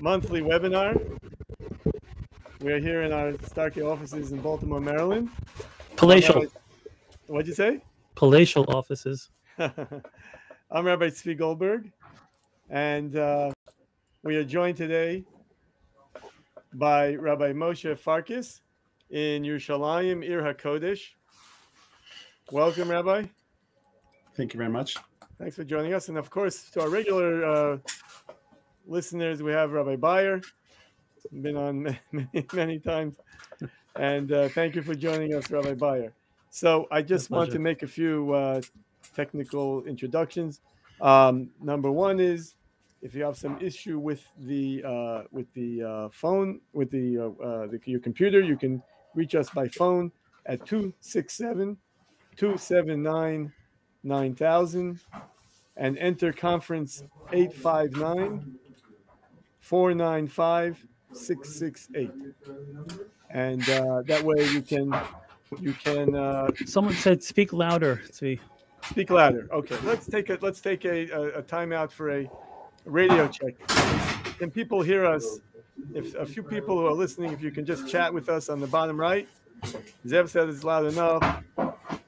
monthly webinar. We are here in our Star K offices in Baltimore, Maryland. Palatial. Rabbi- What'd you say? Palatial offices. I'm Rabbi Tzvi Goldberg, and uh, we are joined today by Rabbi Moshe Farkash in Yerushalayim, Ir HaKodesh. Welcome, Rabbi. Thank you very much. Thanks for joining us. And of course, to our regular uh, listeners, we have Rabbi Beyer, been on many, many times. And uh, thank you for joining us, Rabbi Beyer. So I just want to make a few uh, technical introductions. Um, number one is if you have some issue with the uh, with the uh, phone with the, uh, uh, the your computer, you can reach us by phone at 267 279 9000 and enter conference 859 495 668 and uh, that way you can you can uh, Someone said speak louder. See, speak louder okay let's take a let's take a, a, a timeout for a radio check can people hear us if a few people who are listening if you can just chat with us on the bottom right zev said it's loud enough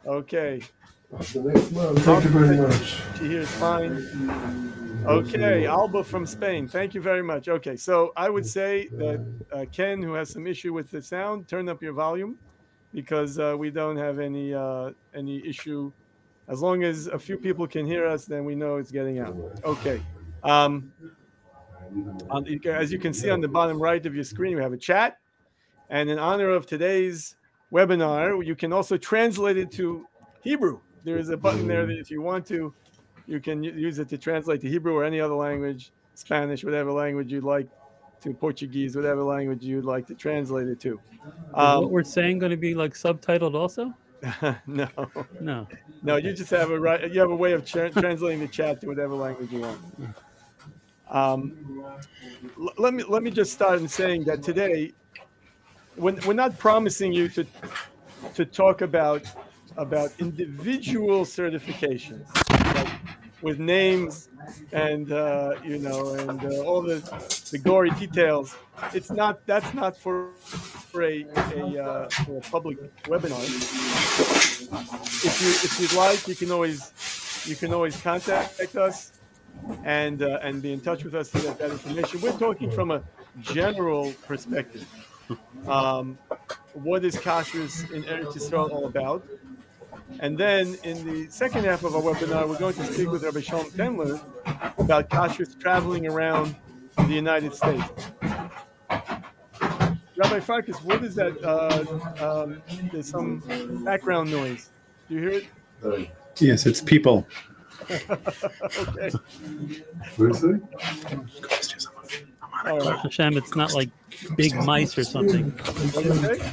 okay The. Thank you very much. She hears fine. Okay, Alba from Spain. Thank you very much. Okay, so I would say that uh, Ken, who has some issue with the sound, turn up your volume because uh, we don't have any uh, any issue. As long as a few people can hear us, then we know it's getting out. Okay. Um, on, as you can see on the bottom right of your screen, we have a chat. And in honor of today's webinar, you can also translate it to Hebrew. There is a button there that if you want to, you can use it to translate to Hebrew or any other language, Spanish, whatever language you'd like, to Portuguese, whatever language you'd like to translate it to. is what Um, we're saying going to be like subtitled also? no, No. no, you just have a right. You have a way of tra- translating the chat to whatever language you want. Um, l- let me let me just start in saying that today, when we're not promising you to to talk about about individual certifications with names and uh, you know and uh, all the the gory details. It's not that's not for for a a, uh, for a public webinar if you if you'd like, you can always you can always contact us and uh, and be in touch with us to get that information. We're talking from a general perspective. Um, what is kashrus in Eretz Yisrael all about? And then in the second half of our webinar, we're going to speak with Rabbi Sholom Tendler about kashrus traveling around the United States. Rabbi Farkash, what is that? Uh, um, there's some background noise. Do you hear it? Yes, it's people. okay. What is it? All right. Hashem, it's not like big mice or something. What do you say?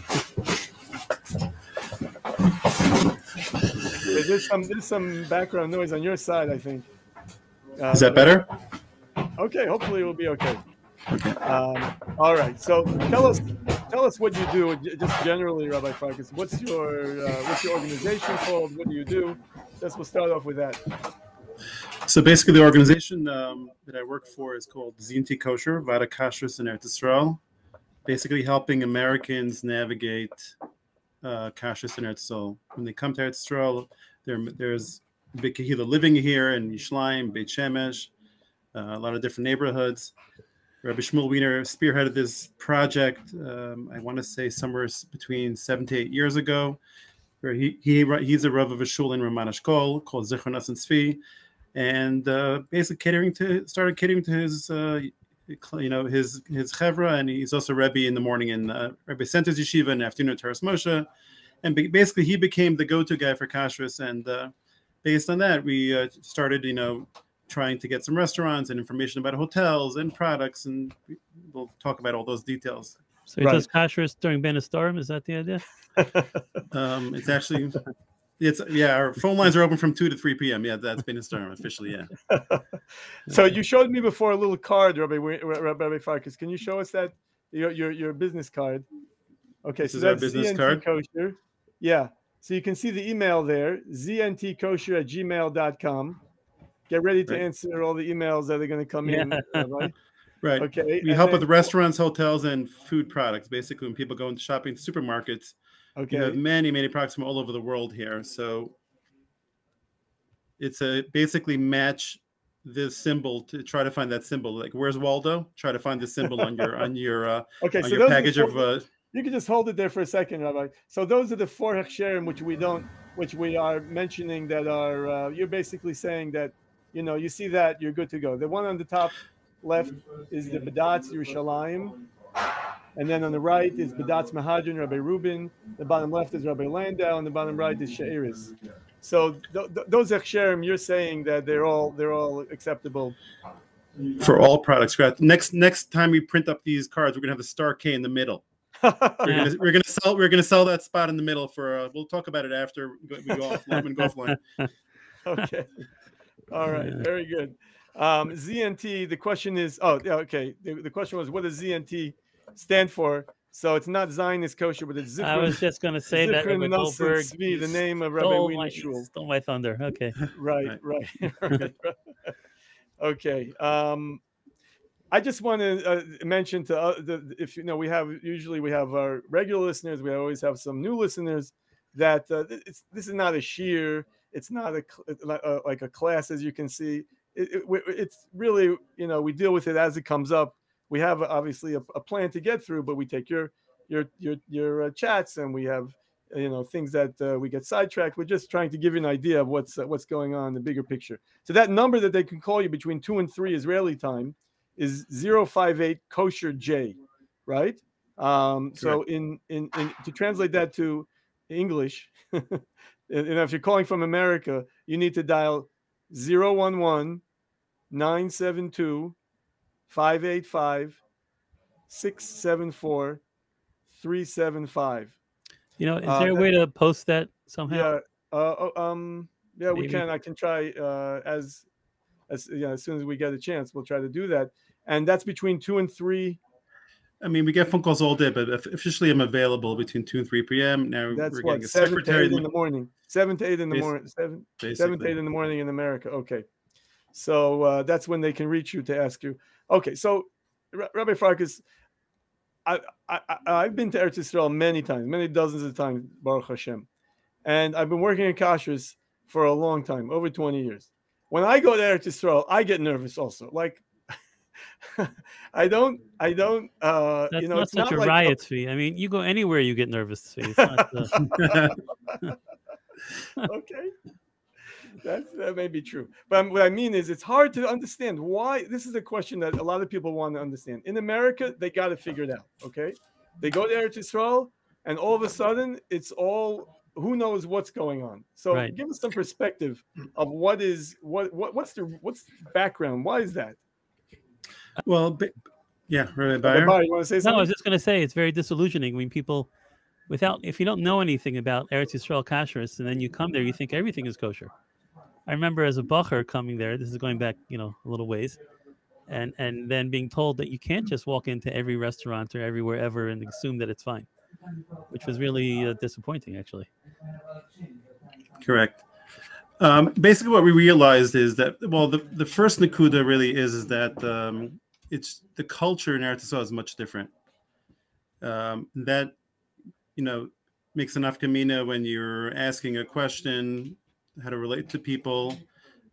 Yeah, There's some there's some background noise on your side, I think. Uh, Is that better? Okay, hopefully it will be okay. Um, all right. So tell us tell us what you do, just generally, Rabbi Farkash. What's your uh, what's your organization called? What do you do? Just we'll start off with that. So basically, the organization um, that I work for is called ZNT Kosher, Vada Kashrus in Eretz Yisrael, basically helping Americans navigate uh, Kashrus in Eretz Yisrael. When they come to Eretz Yisrael, there, there's a big kahila living here in Yishlayim, Beit Shemesh, uh, a lot of different neighborhoods. Rabbi Shmuel Wiener spearheaded this project, um, I want to say somewhere between seven to eight years ago, where he, he he's a Rav of a shul in Ramat Eshkol called Zichron Tzvi, and uh, basically catering to started catering to his uh, you know his his chevra, and he's also Rebbe in the morning in uh, Rebbe Center's yeshiva and afternoon at Toras Moshe, and ba- basically he became the go-to guy for kashrus, and uh, based on that we uh, started you know trying to get some restaurants and information about hotels and products, and we- we'll talk about all those details. So he Right. does kashrus during bein hasedarim. Is that the idea? Um, it's actually. It's yeah. Our phone lines are open from two to three p.m. Yeah, that's been a storm officially. Yeah. So you showed me before a little card, Rabbi Rabbi Farkash. Can you show us that your your, your business card? Okay, This so is our that's business ZNT card? Kosher. Yeah. So you can see the email there, zntkosher at gmail.com. Get ready to Right. answer all the emails that are going to come in. Yeah. right? Right. Okay. We and help then- with restaurants, hotels, and food products. Basically, when people go into shopping supermarkets, Okay. you have many, many products from all over the world here. So it's a basically match this symbol to try to find that symbol. Like, where's Waldo? Try to find the symbol on your on your uh, Okay. So your package four- of. Uh, You can just hold it there for a second, Rabbi. So those are the four hechsherim which we don't, which we are mentioning that are. Uh, you're basically saying that, you know, you see that you're good to go. The one on the top left is the Badatz Yerushalayim, and then on the right is Badatz Mahadran Rabbi Rubin. The bottom left is Rabbi Landau, and the bottom right is Sheiris. So th- th- those hechsherim, you're saying that they're all they're all acceptable. for all products. Next next time we print up these cards, we're gonna have the star K in the middle. We're gonna we're gonna sell we're gonna sell that spot in the middle for. Uh, we'll talk about it after we go, offline. go offline. okay. All right. Very good. Um, ZNT. The question is. Oh, yeah. Okay. The, the question was, what is ZNT stand for? So it's not Zionist kosher, but it's I was just gonna say that Zikron Rabbi Nosson Goldberg Tzvi, the name of Rabbi Wiener my, Shul. stole my thunder. Okay. Right. Right. right. okay. Um, I just want to uh, mention to uh, the, if you know we have usually we have our regular listeners, we always have some new listeners that uh, it's, this is not a sheer, it's not a cl- uh, like a class as you can see. It, it, it's really you know we deal with it as it comes up. We have obviously a, a plan to get through, but we take your your your your uh, chats and we have you know things that uh, we get sidetracked. We're just trying to give you an idea of what's uh, what's going on in the bigger picture. So that number that they can call you between two and three Israeli time is 058 kosher J, right? Um, so in, in in to translate that to English, and and if you're calling from America, you need to dial 011 972 585 674 375. You know, is Uh, there a way to post that somehow? Yeah. Uh, oh, um. Yeah, we can. I can try. Uh, as as yeah, as soon as we get a chance, we'll try to do that. And that's between two and three. I mean, we get phone calls all day, but officially I'm available between two and three p.m. Now That's we're what getting a seven to secretary. eight in the morning. Seven to eight in the morning. Seven seven to eight in the morning in America. Okay. So uh, that's when they can reach you to ask you. Okay. So Rabbi Farkash, I, I I- I've been to Eretz Yisrael many times, many dozens of times, Baruch Hashem, and I've been working in kashrus for a long time, over twenty years. When I go to Eretz Yisrael, I get nervous also. Like. I don't. I don't. Uh, That's you know, not it's such not a like riot fee. I mean, you go anywhere, you get nervous. Fee. It's not, uh, okay. That's, that may be true. But what I mean is, it's hard to understand why. This is a question that a lot of people want to understand. In America, they got to figure it out. Okay. They go to Eretz Yisrael, and all of a sudden, it's all who knows what's going on. So Right. give us some perspective of what is what, what what's the what's the background? Why is that? well, ba- yeah, Rabbi Rabbi, Beyer. you want to say no, I something? was just going to say it's very disillusioning when people, without if you don't know anything about Eretz Yisrael kashrus, and then you come there, you think everything is kosher. I remember as a bacher coming there. This is going back, you know, a little ways, and and then being told that you can't just walk into every restaurant or everywhere ever and assume that it's fine, which was really uh, disappointing, actually. Correct. Um, basically, what we realized is that well, the, the first nakuda really is is that um, it's the culture in Eretz Yisrael is much different. Um, that you know makes an afkamina when you're asking a question, how to relate to people,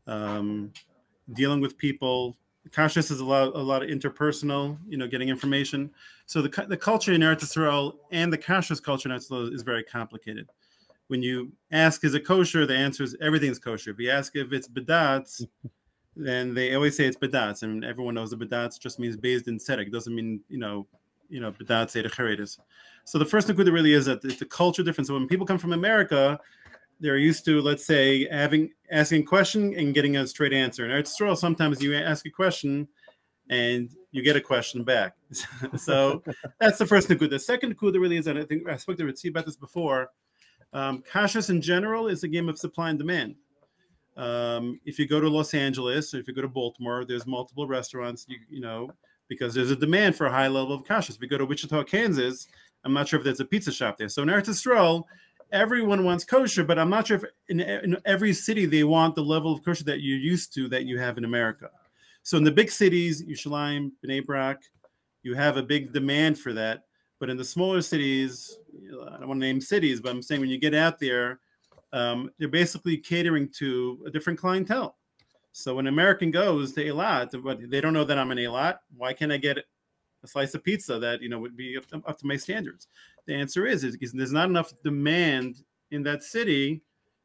um, dealing with people. Kashrus is a lot, a lot of interpersonal, you know, getting information. So the the culture in Eretz Yisrael and the kashrus culture in Eretz Yisrael is very complicated when you ask is it kosher, the answer is everything's kosher. If you ask if it's bedatz, then they always say it's bedatz, and everyone knows the bedatz just means Beis Din Tzedek. It doesn't mean you know, you know, bedatz. So the first nakuda really is that it's a culture difference. So when people come from America, they're used to let's say having asking a question and getting a straight answer. And it's true. Sometimes you ask a question and you get a question back. so that's the first nakuda. The second nakuda really is, and I think I spoke to Reb Tzvi about this before. Um, kashrus in general is a game of supply and demand. Um, if you go to Los Angeles or if you go to Baltimore, there's multiple restaurants, you, you know, because there's a demand for a high level of kashrus. If you go to Wichita, Kansas, I'm not sure if there's a pizza shop there. So in Eretz everyone wants kosher, but I'm not sure if in, in every city they want the level of kosher that you're used to that you have in America. So in the big cities, Yerushalayim, Bnei Brak, you have a big demand for that. But in the smaller cities, I don't want to name cities, but I'm saying when you get out there, um, they're basically catering to a different clientele. So when an American goes to Eilat, they don't know that I'm in Eilat, why can't I get a slice of pizza that you know would be up to, up to my standards? The answer is, is because there's not enough demand in that city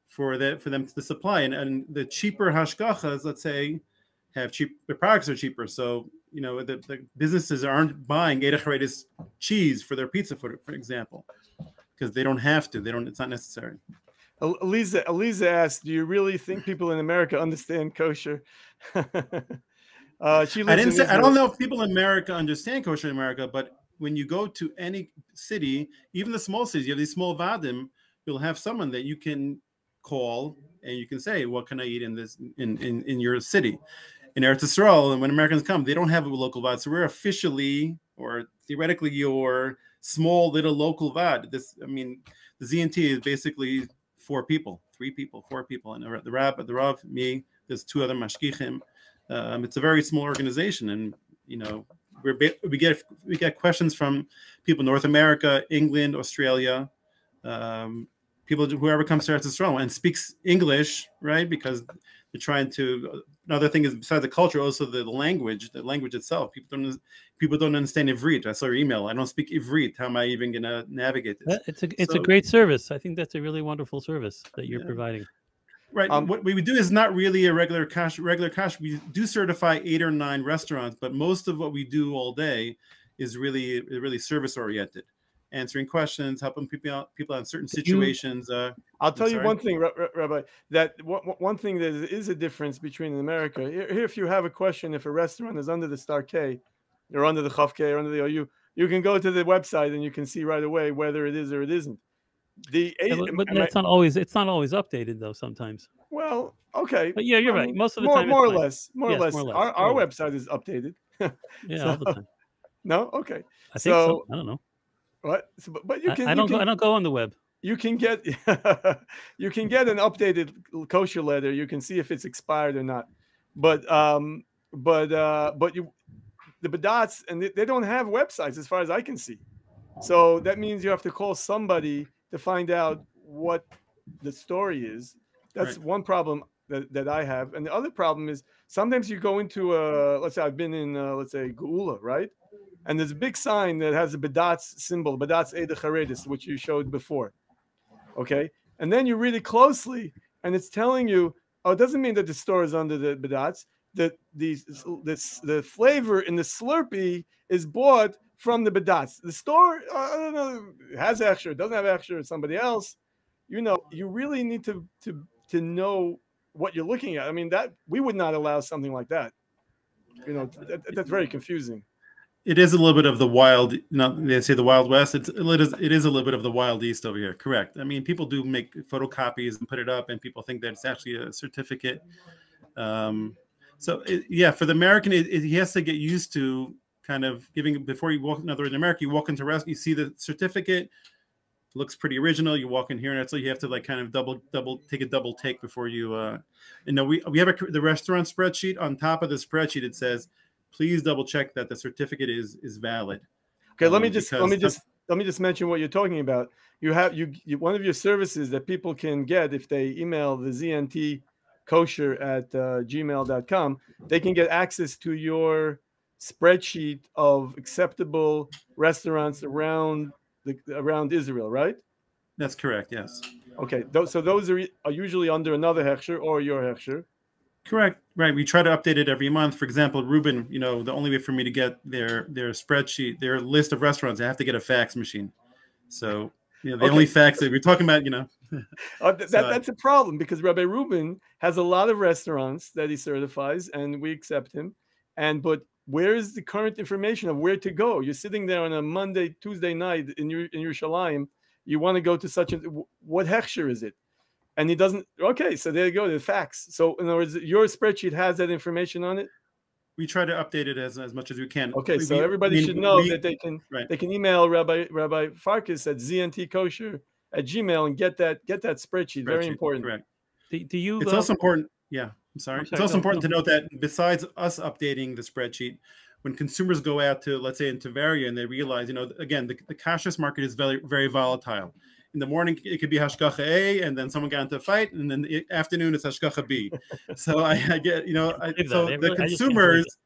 for that for them to supply, and, and the cheaper hashgachas, let's say, have cheap the products are cheaper. So you know the, the businesses aren't buying Eda Charedis cheese for their pizza, for for example, because they don't have to. They don't. It's not necessary. Eliza, Eliza asked, "Do you really think people in America understand kosher?" uh, she I didn't say. I don't know if people in America understand kosher in America, but when you go to any city, even the small cities, you have these small vadim. You'll have someone that you can call and you can say, "What can I eat in this in in, in your city?" In Eretz Yisrael, and when Americans come, they don't have a local vad, so we're officially or theoretically your small little local vad. This, I mean, the ZNT is basically four people, three people, four people, and the Rab, the Rav, me, there's two other mashgichim. Um, it's a very small organization, and you know we're we get we get questions from people in North America, England, Australia, um, people whoever comes to Israel and speaks English, right? Because they're trying to. Another thing is besides the culture, also the, the language, the language itself. People don't people don't understand Ivrit. I saw your email. I don't speak Ivrit. How am I even going to navigate this? It's a it's so, a great service. I think that's a really wonderful service that you're yeah. providing. Right. Um, what we do is not really a regular cash. Regular cash. We do certify eight or nine restaurants, but most of what we do all day is really really service oriented answering questions, helping people out, people out in certain situations. Uh, I'll tell you one thing, Rabbi, that one thing that is a difference between America. Here, if you have a question, if a restaurant is under the star K, or under the Kof-K, or under the OU, you can go to the website and you can see right away whether it is or it isn't. The but, that's not always it's not always updated though. Sometimes. Well, okay. But yeah, you're right. Most of the more, time, more or less, more, yes, or less. more or less. Our, our website is updated. yeah, so, all the time. No, okay. I think so. so. I don't know. What? But you can. I, I don't. Can, go, I don't go on the web. You can get. you can get an updated kosher letter. You can see if it's expired or not. But um, but uh, but you, the badats and they, they don't have websites as far as I can see. So that means you have to call somebody to find out what the story is. That's right. one problem that, that I have. And the other problem is sometimes you go into a, let's say I've been in, uh, let's say Geula, right? and there's a big sign that has a bedatz symbol, bedatz Eda Charedis, which you showed before. Okay, and then you read it closely, and it's telling you, oh, it doesn't mean that the store is under the bedatz. That the this the flavor in the Slurpee is bought from the bedatz. The store, uh, know, has extra, doesn't have extra, somebody else. You know, you really need to to to know what you're looking at. I mean, that we would not allow something like that. You know, that, that's very confusing it is a little bit of the wild not they say the wild west it's it is it is a little bit of the wild east over here correct i mean people do make photocopies and put it up and people think that it's actually a certificate um, so it, yeah for the american it, it, he has to get used to kind of giving before you walk in other in america you walk into rest you see the certificate looks pretty original you walk in here and so you have to like kind of double double take a double take before you uh you know we we have a, the restaurant spreadsheet on top of the spreadsheet it says please double check that the certificate is is valid. Okay, um, let me um, just let me just let me just mention what you're talking about. You have you, you, one of your services that people can get if they email the ZNT kosher at uh, gmail.com, they can get access to your spreadsheet of acceptable restaurants around the around Israel, right? That's correct. Yes. Okay. so those are, are usually under another hechsher or your hechsher. Correct. Right. We try to update it every month. For example, Rubin, you know, the only way for me to get their their spreadsheet, their list of restaurants, I have to get a fax machine. So, you know, the okay. only fax that we're talking about, you know. uh, that, so, that's a problem because Rabbi Rubin has a lot of restaurants that he certifies and we accept him. And but where is the current information of where to go? You're sitting there on a Monday, Tuesday night in your in Yerushalayim. You want to go to such a what hechsher is it? and he doesn't. Okay, so there you go, the facts. So in other words, your spreadsheet has that information on it. We try to update it as, as much as we can. Okay, we, so everybody we, should know we, that they can right. they can email Rabbi Rabbi Farkash at ZNT Kosher at Gmail and get that get that spreadsheet. spreadsheet Very important. Correct. Do, do you? It's uh, also important. Yeah. I'm sorry. I'm It's also no, important no. to note that besides us updating the spreadsheet, when consumers go out to, let's say, in Tveria, and they realize, you know, again, the, the cashless market is very, very volatile. In the morning, it could be hashgacha A, and then someone got into a fight, and then the afternoon, it's hashgacha B. so I, I get, you know, I, so. The I just can't believe consumers.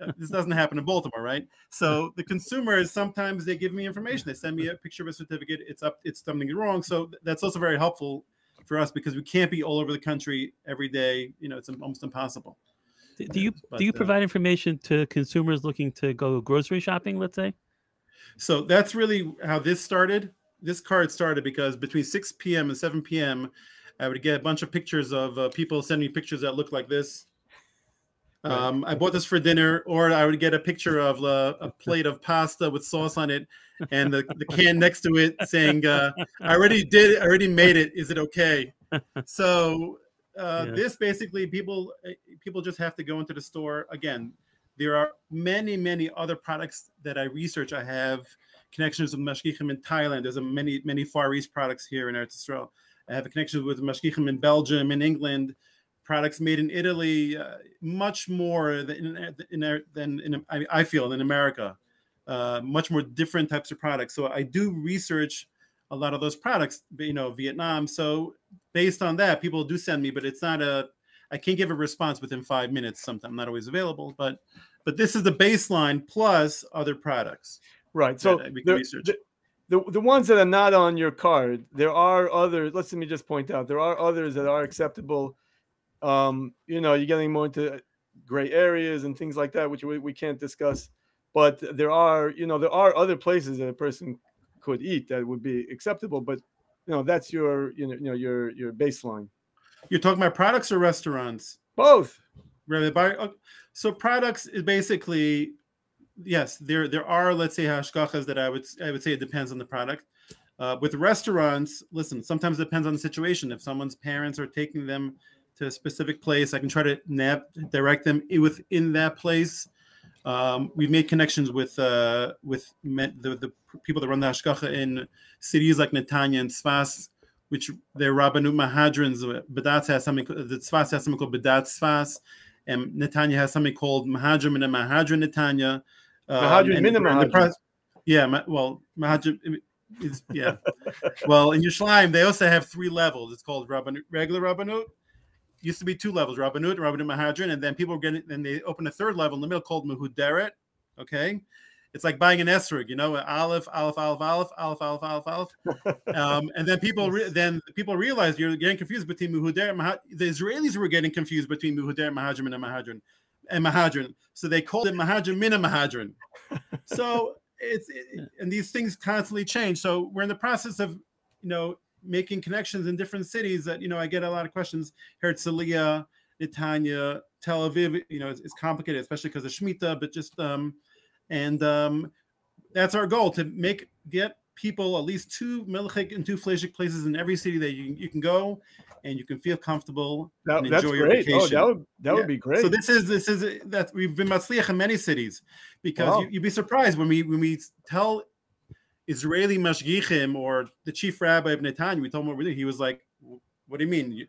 uh, This doesn't happen in Baltimore, right? So the consumers sometimes they give me information. They send me a picture of a certificate. It's up. It's something wrong. So that's also very helpful for us because we can't be all over the country every day. You know, it's almost impossible. Do do you But, do you uh, provide information to consumers looking to go grocery shopping? Let's say. So that's really how this started. This card started because between 6 p.m. and 7 p.m., I would get a bunch of pictures of uh, people sending me pictures that look like this. Um, I bought this for dinner, or I would get a picture of uh, a plate of pasta with sauce on it, and the, the can next to it saying, uh, "I already did it. I already made it. Is it okay?" So uh, Yeah. this basically people uh, people just have to go into the store again. There are many many other products that I research. I have connections with mashgichim in Thailand. There's a many many Far East products here in Eretz Israel. I have a connection with mashgichim in Belgium, in England, products made in Italy, uh, much more than in, in, than in I, I feel in America. Uh, much more different types of products. So I do research a lot of those products, you know, Vietnam. So based on that, people do send me, but it's not a I can't give a response within five minutes. Sometimes I'm not always available, but but this is the baseline plus other products. Right. So we can the, research. the, the the ones that are not on your card, there are others. Let's let me just point out there are others that are acceptable. Um, you know, you're getting more into gray areas and things like that, which we, we can't discuss. But there are, you know, there are other places that a person could eat that would be acceptable. But you know, that's your you know, you know your your baseline. You're talking about products or restaurants? Both. Really, uh, so products is basically yes. There there are let's say hashgachas that I would I would say it depends on the product. Uh, with restaurants, listen, sometimes it depends on the situation. If someone's parents are taking them to a specific place, I can try to nav- direct them within that place. Um, we've made connections with uh, with me- the, the people that run the hashgacha in cities like Netanya and Sfas, which they're Rabbanut Mahadrins. Badatz has something. The Sfas has something called Badatz Sfas, and Netanya has something called Mahadrim and Mahadrin Netanya. Um, Mahadrin and the Mahadrin. Yeah, well, Mahadrim is yeah. well, in Yerushalayim, they also have three levels. It's called Rabbanut, regular Rabbanut. Used to be two levels, Rabbanut and Rabbanut Mahadrin, and then people were getting, then they opened a third level in the middle called Mahuderet. Okay, it's like buying an esrog, you know, Aleph, Aleph, Aleph, Aleph, Aleph, Aleph, Aleph, Aleph. Um, and then people, re- then people realized you're getting confused between Muhuder and Mahad. The Israelis were getting confused between Muhuder and Mahadrin and Mahadrin, and Mahadrin. So they called it Mahadrin Mina Mahadrin. So it's it, and these things constantly change. So we're in the process of, you know, making connections in different cities. That you know, I get a lot of questions. Herzliya, Netanya, Tel Aviv. You know, it's, it's complicated, especially because of Shemitah. But just um, and um, that's our goal to make get people at least two milchik and two fleshik places in every city that you, you can go and you can feel comfortable That, and that's enjoy your great. Oh, that would that Yeah. would be great. So this is this is that we've been matzliach in many cities because Wow. you, you'd be surprised when we when we tell Israeli mashgichim or the chief rabbi of Netanya, we told him what we do. He was like, "What do you mean? You,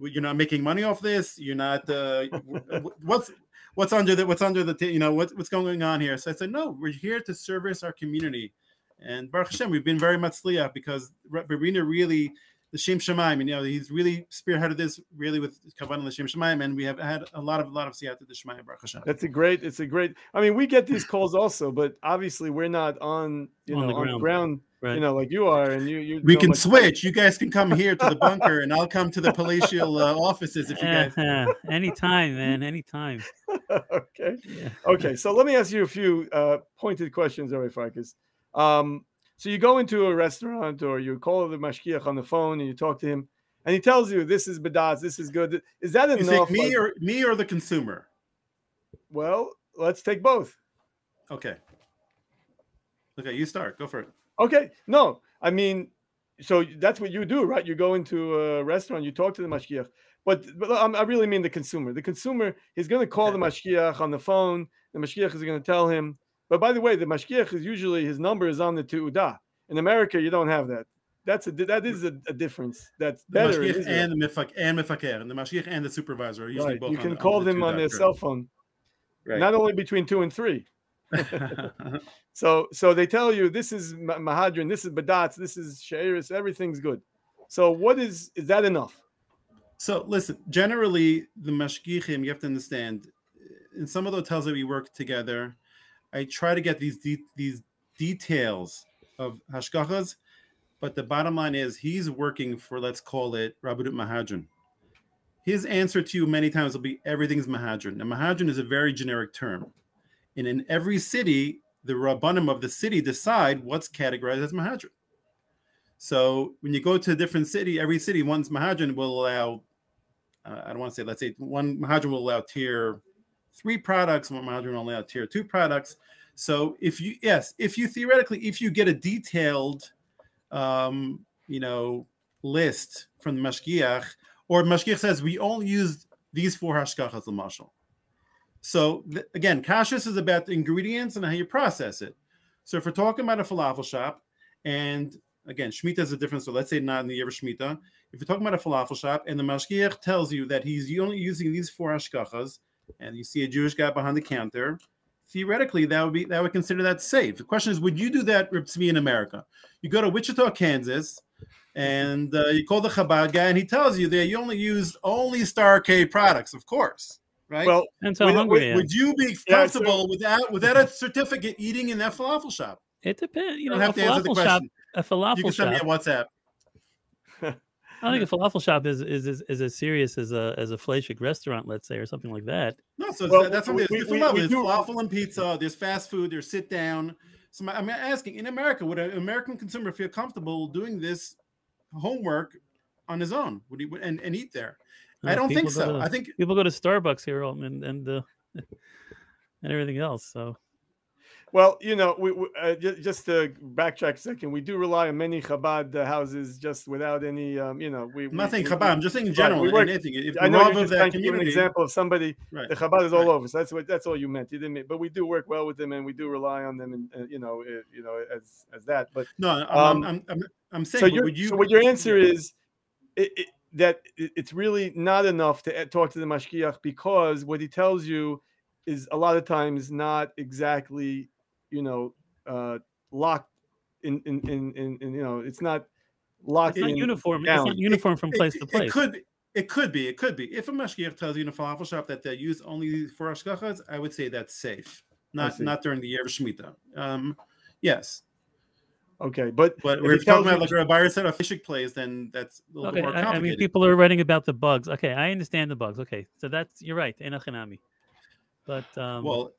you're not making money off this? You're not? Uh, what's what's under the what's under the ta- you know what, what's going on here?" So I said, "No, we're here to service our community." And Baruch Hashem, we've been very matzliach because Rabina really the Shem Shemaim, and you know he's really spearheaded this really with Kavan and the Shem Shemaim, and we have had a lot of a lot of siyata the Shemaim Baruch Hashem. That's a great. It's a great. I mean, we get these calls also, but obviously we're not on you On know the on the ground. ground. Right. You know, like you are, and you you. We can much- switch. You guys can come here to the bunker, and I'll come to the palatial uh, offices if you guys. Uh-huh. anytime, man. Anytime. okay. Yeah. Okay. So let me ask you a few uh, pointed questions, Rabbi Farkash. Um, so you go into a restaurant or you call the mashgiach on the phone and you talk to him, and he tells you this is badaz, this is good. Is that You enough? think me like- or me or the consumer? well, let's take both. Okay. Okay, you start. Go for it. Okay, no, I mean, so that's what you do, right? You go into a restaurant, you talk to the mashgiach, but but um, I really mean the consumer. The consumer is going to call the mashgiach on the phone. The mashgiach is going to tell him. But by the way, the mashgiach is usually his number is on the tu'udah. In America, you don't have that. That's a that is a, a difference. That's The better. in mashgiach and the mifak and mifaker, and the mashgiach and the supervisor are usually Right. both. You can the- call the them two on their cell phone, Right. not only between two and three. So so they tell you this is Ma- Mahadran, this is Badatz, this is Shairis, everything's good. So what is is that enough? So listen, generally the mashgichim, you have to understand, in some of the hotels that we work together, I try to get these de- these details of hashgachas, but the bottom line is he's working for let's call it Rabbanut Mahadran. His answer to you many times will be everything's Mahadran. And Mahadran is a very generic term. And in every city, the Rabbanim of the city decide what's categorized as Mahadran. So when you go to a different city, every city, one's Mahadran will allow, uh, I don't want to say, let's say one Mahadran will allow tier three products, one Mahadran will allow tier two products. So if you, yes, if you theoretically, if you get a detailed, um, you know, list from the Mashgiach, or Mashgiach says we only use these four hashgachas, the mashal. So th- again, kashrus is about the ingredients and how you process it. So if we're talking about a falafel shop, and again, shmita is a different. So let's say not in the year of shmita. If you're talking about a falafel shop and the mashgiach tells you that he's only using these four hashgachas, and you see a Jewish guy behind the counter, theoretically that would be that would consider that safe. The question is, would you do that, Reb Tzvi, in America? You go to Wichita, Kansas, and uh, you call the Chabad guy, and he tells you that you only use only Star K products, of course, right? Well, And so Would- hungry would- would you be Yeah, comfortable without without a certificate eating in that falafel shop? It depends. You You know, don't a have to answer the falafel shop. question. A You can send me shop. a WhatsApp. I don't think a falafel shop is is is, is as serious as a as a fleshik restaurant, let's say, or something like that. No, so Well, that's what we- it is. we- we- we There's do- falafel and pizza. There's fast food. There's sit down. So my, I'm asking, in America, would an American consumer feel comfortable doing this homework on his own? Would he and, and eat there? I Uh, don't think so. to- I think people go to Starbucks here and and uh, and everything else. So Well, you know, we, we uh, just, just to backtrack a second, we do rely on many Chabad uh, houses just without any, um, you know, we. I'm we- saying we- Chabad. I'm just saying in general. we work- anything. If I know you're trying to give an example of somebody. right? The Chabad is all right. over, so that's what that's all you meant. You didn't, mean- but we do work well with them, and we do rely on them, and uh, you know, uh, you know, as as that. But No, I'm, Um, I'm, I'm, I'm saying. so, you? so what your answer is it, it, that it's really not enough to uh, talk to the mashgiach because what he tells you is a lot of times not exactly, you know, uh, locked in in, in in in you know it's not locked it's not in. uniform. It's not uniform from It- place it, to place. It could. It could be. It could be. If a mashgiach tells you in a falafel shop that they use only for hashgachas, I would say that's safe. Not not during the year of Shemitah. Um, yes, Okay, but but if we're talking about like a buyer said a fishing place, then that's a little Okay, bit more I, I mean, people are writing about the bugs. Okay, I understand the bugs. Okay, so that's you're right, enochinami. But um, well,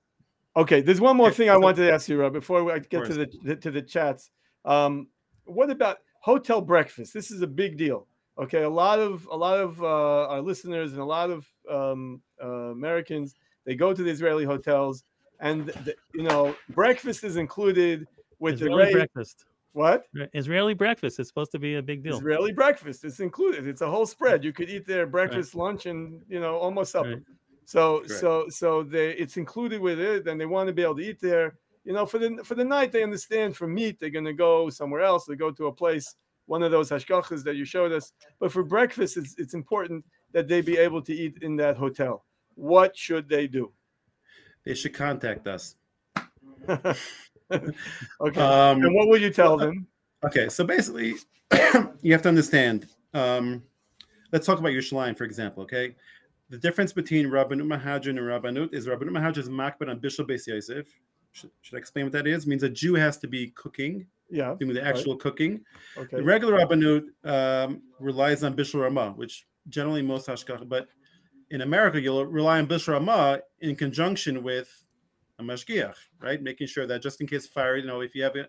Okay, there's one more Okay, thing I wanted to ask you, Rob, before I get to the, the to the chats. Um, what about hotel breakfast? This is a big deal. Okay, a lot of a lot of uh, our listeners and a lot of um, uh, Americans they go to the Israeli hotels, and the, you know breakfast is included with Israeli the rate. breakfast. What Israeli breakfast is supposed to be a big deal. Israeli breakfast? It's included. It's a whole spread. You could eat their breakfast, lunch, and you know almost supper. Right. So Correct. so so they it's included with it, and they want to be able to eat there. You know, for the for the night, they understand. For meat, they're going to go somewhere else. They go to a place, one of those hashgachas that you showed us. But for breakfast, it's it's important that they be able to eat in that hotel. What should they do? they should contact us. okay. Um, and what would you tell them? Okay, so basically, you have to understand. Um, let's talk about Yerushalayim, for example. Okay, the difference between Rabbanut Mahadran and Rabbanut is Rabbanut Mahadran is makbid on Bishul Beis Yosef. Should, should I explain what that is? It means a Jew has to be cooking, Yeah. doing the actual cooking. Okay. The regular Rabbanut um, relies on Bishul Ramah, which generally most Hashkach, but in America, you'll rely on Bishul Ramah in conjunction with a mashgiach, right? Making sure that just in case fire, you know, if you have a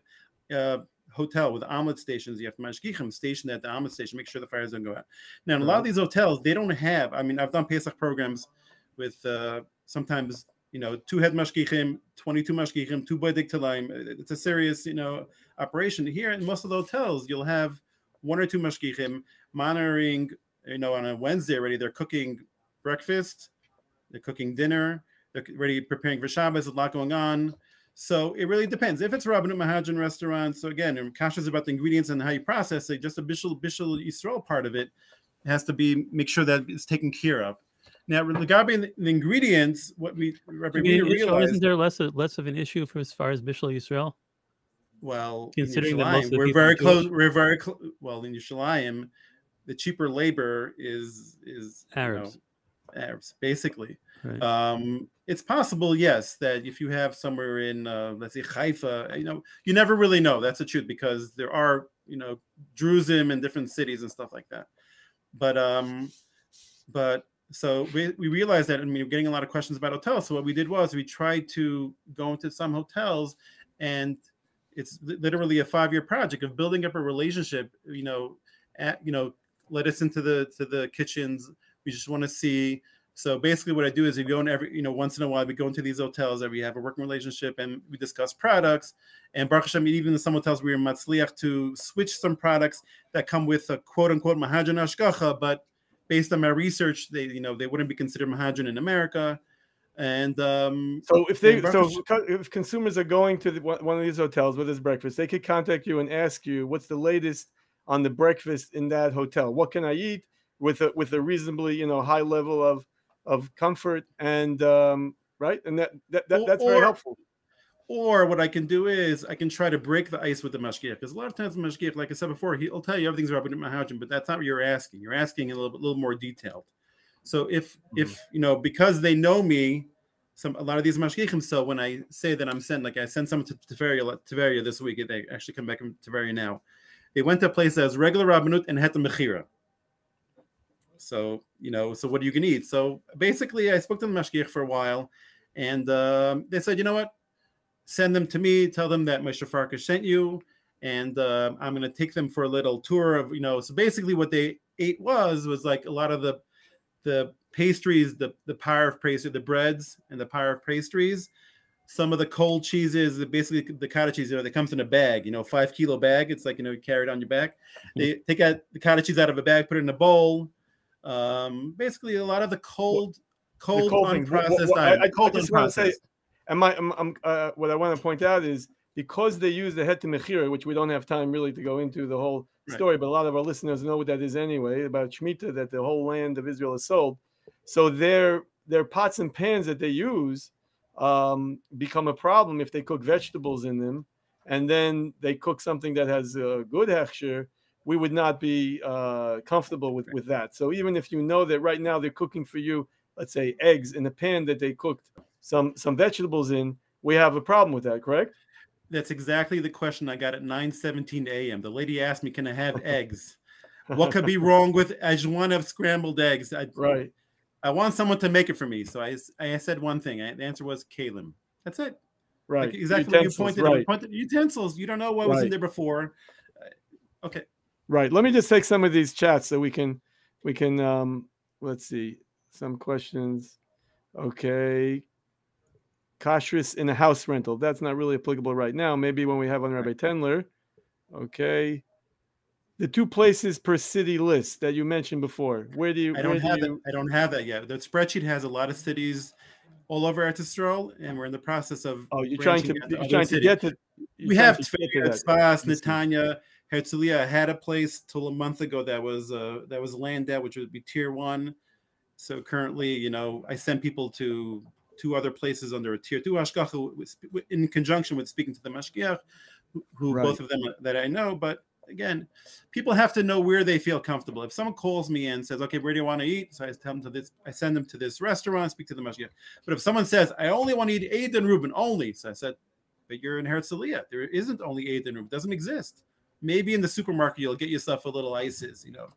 uh, hotel with omelet stations, you have to mashgichim stationed at the omelet station, make sure the fires don't go out. Now, in a lot of these hotels, they don't have. I mean, I've done Pesach programs with uh, sometimes you know two head mashgichim, twenty-two mashgichim, two boydik talaim. It's a serious you know operation. Here in most of the hotels, you'll have one or two mashgichim monitoring. You know, on a Wednesday already, they're cooking breakfast, they're cooking dinner, they're ready preparing for Shabbos. A lot going on. So it really depends. If it's Rabbanut Mahajan restaurant, so again, kashrus is about the ingredients and how you process it. Just a bishul bishul Yisrael part of it has to be make sure that it's taken care of. Now, regarding the, the ingredients, what we I mean, Meir isn't there less of, less of an issue for as far as Bishul Yisrael? well, in considering that most of Yerushalayim, we're very close. We're very close. Well, in Yerushalayim, the cheaper labor is is you know, Arabs. Arabs, basically. Right. Um, it's possible, yes, that if you have somewhere in, uh, let's say, Haifa, you know, you never really know. That's the truth because there are, you know, Drusim in different cities and stuff like that. But, um, but so we, we realized that, I mean, we're getting a lot of questions about hotels. So what we did was we tried to go into some hotels and it's literally a five-year project of building up a relationship, you know, at, you know, let us into the, to the kitchens. We just want to see, so basically, what I do is we go in every, you know, once in a while, we go into these hotels that we have a working relationship and we discuss products. And Baruch Hashem, even in some hotels, we are matzliach to switch some products that come with a quote unquote mahajan ashgacha, but based on my research, they, you know, they wouldn't be considered mahajan in America. And um, So if they, so if consumers are going to the, one one of these hotels with this breakfast, they could contact you and ask you what's the latest on the breakfast in that hotel. What can I eat with a with a reasonably you know high level of of comfort and um, right and that, that, that Or- that's very helpful. Or what I can do is I can try to break the ice with the mashgiach because a lot of times the mashgiach, like I said before, he'll tell you everything's rabbi mahajim, but that's not what you're asking. You're asking a little bit, little more detailed. So if if you know because they know me, some a lot of these mashgiachim. So when I say that I'm sent, like I sent someone to Tveria, Tveria this week, they actually come back from Tveria now. They went to a place that has regular rabbanut and heter mechira. So you know, so what do you can eat. So basically, I spoke to the mashgiach for a while, and um, they said, you know what, send them to me. Tell them that Moshe Farkash sent you, and uh, I'm going to take them for a little tour of, you know. So basically, what they ate was was like a lot of the the pastries, the the pyre of pastry, the breads, and the pyre of pastries. Some of the cold cheeses, basically the cottage cheese, you know, that comes in a bag, you know, five kilo bag. It's like you know, you carry it on your back. They take out the cottage cheese out of a bag, put it in a bowl. Um, basically, a lot of the cold, The cold. What- unprocessed what- I- items. I- I cold just wanna say-. And my, I'm, I'm, uh, what I want to point out is because they use the heter mechira, which we don't have time really to go into the whole Right. story, but a lot of our listeners know what that is anyway about Shemitah, that the whole land of Israel is sold. So their their pots and pans that they use um, become a problem if they cook vegetables in them, and then they cook something that has a good hechsher. We would not be uh, comfortable with, with that. So even if you know that right now they're cooking for you, let's say eggs in a pan that they cooked some some vegetables in, we have a problem with that, correct? That's exactly the question I got at 9:17 a.m. The lady asked me, "Can I have eggs?" What could be wrong with want to have scrambled eggs? I, Right. I want someone to make it for me. So I, I said one thing. I, the answer was kalim. That's it. Right. Like exactly what you Utensils, pointed. Right. You pointed- Utensils. You don't know what was in there before. Uh, Okay. Right. Let me just take some of these chats so we can we can um let's see some questions. Okay. Kashrus in a house rental. That's not really applicable right now. Maybe when we have on Rabbi Tendler. Okay. The two places per city list that you mentioned before. Where do you I don't do have you that. I don't have that yet. The spreadsheet has a lot of cities all over Eretz and we're in the process of. Oh, you're trying to you're trying to get to we have to get to Tveria, that. Sfas, I see. Netanya, Herzliya. Had a place till a month ago that was uh, that was Landau, which would be tier one. So currently, you know, I send people to two other places under a tier two hashgacha in conjunction with speaking to the mashgiach, who, who Right. both of them that I know. But again, people have to know where they feel comfortable. If someone calls me and says, "Okay, where do you want to eat?" So I tell them to this. I send them to this restaurant, speak to the mashgiach. But if someone says, "I only want to eat Eid and Rubin only," so I said, but you're in Herzliya. There isn't only Eid and Rubin. It doesn't exist. Maybe in the supermarket you'll get yourself a little ices, you know,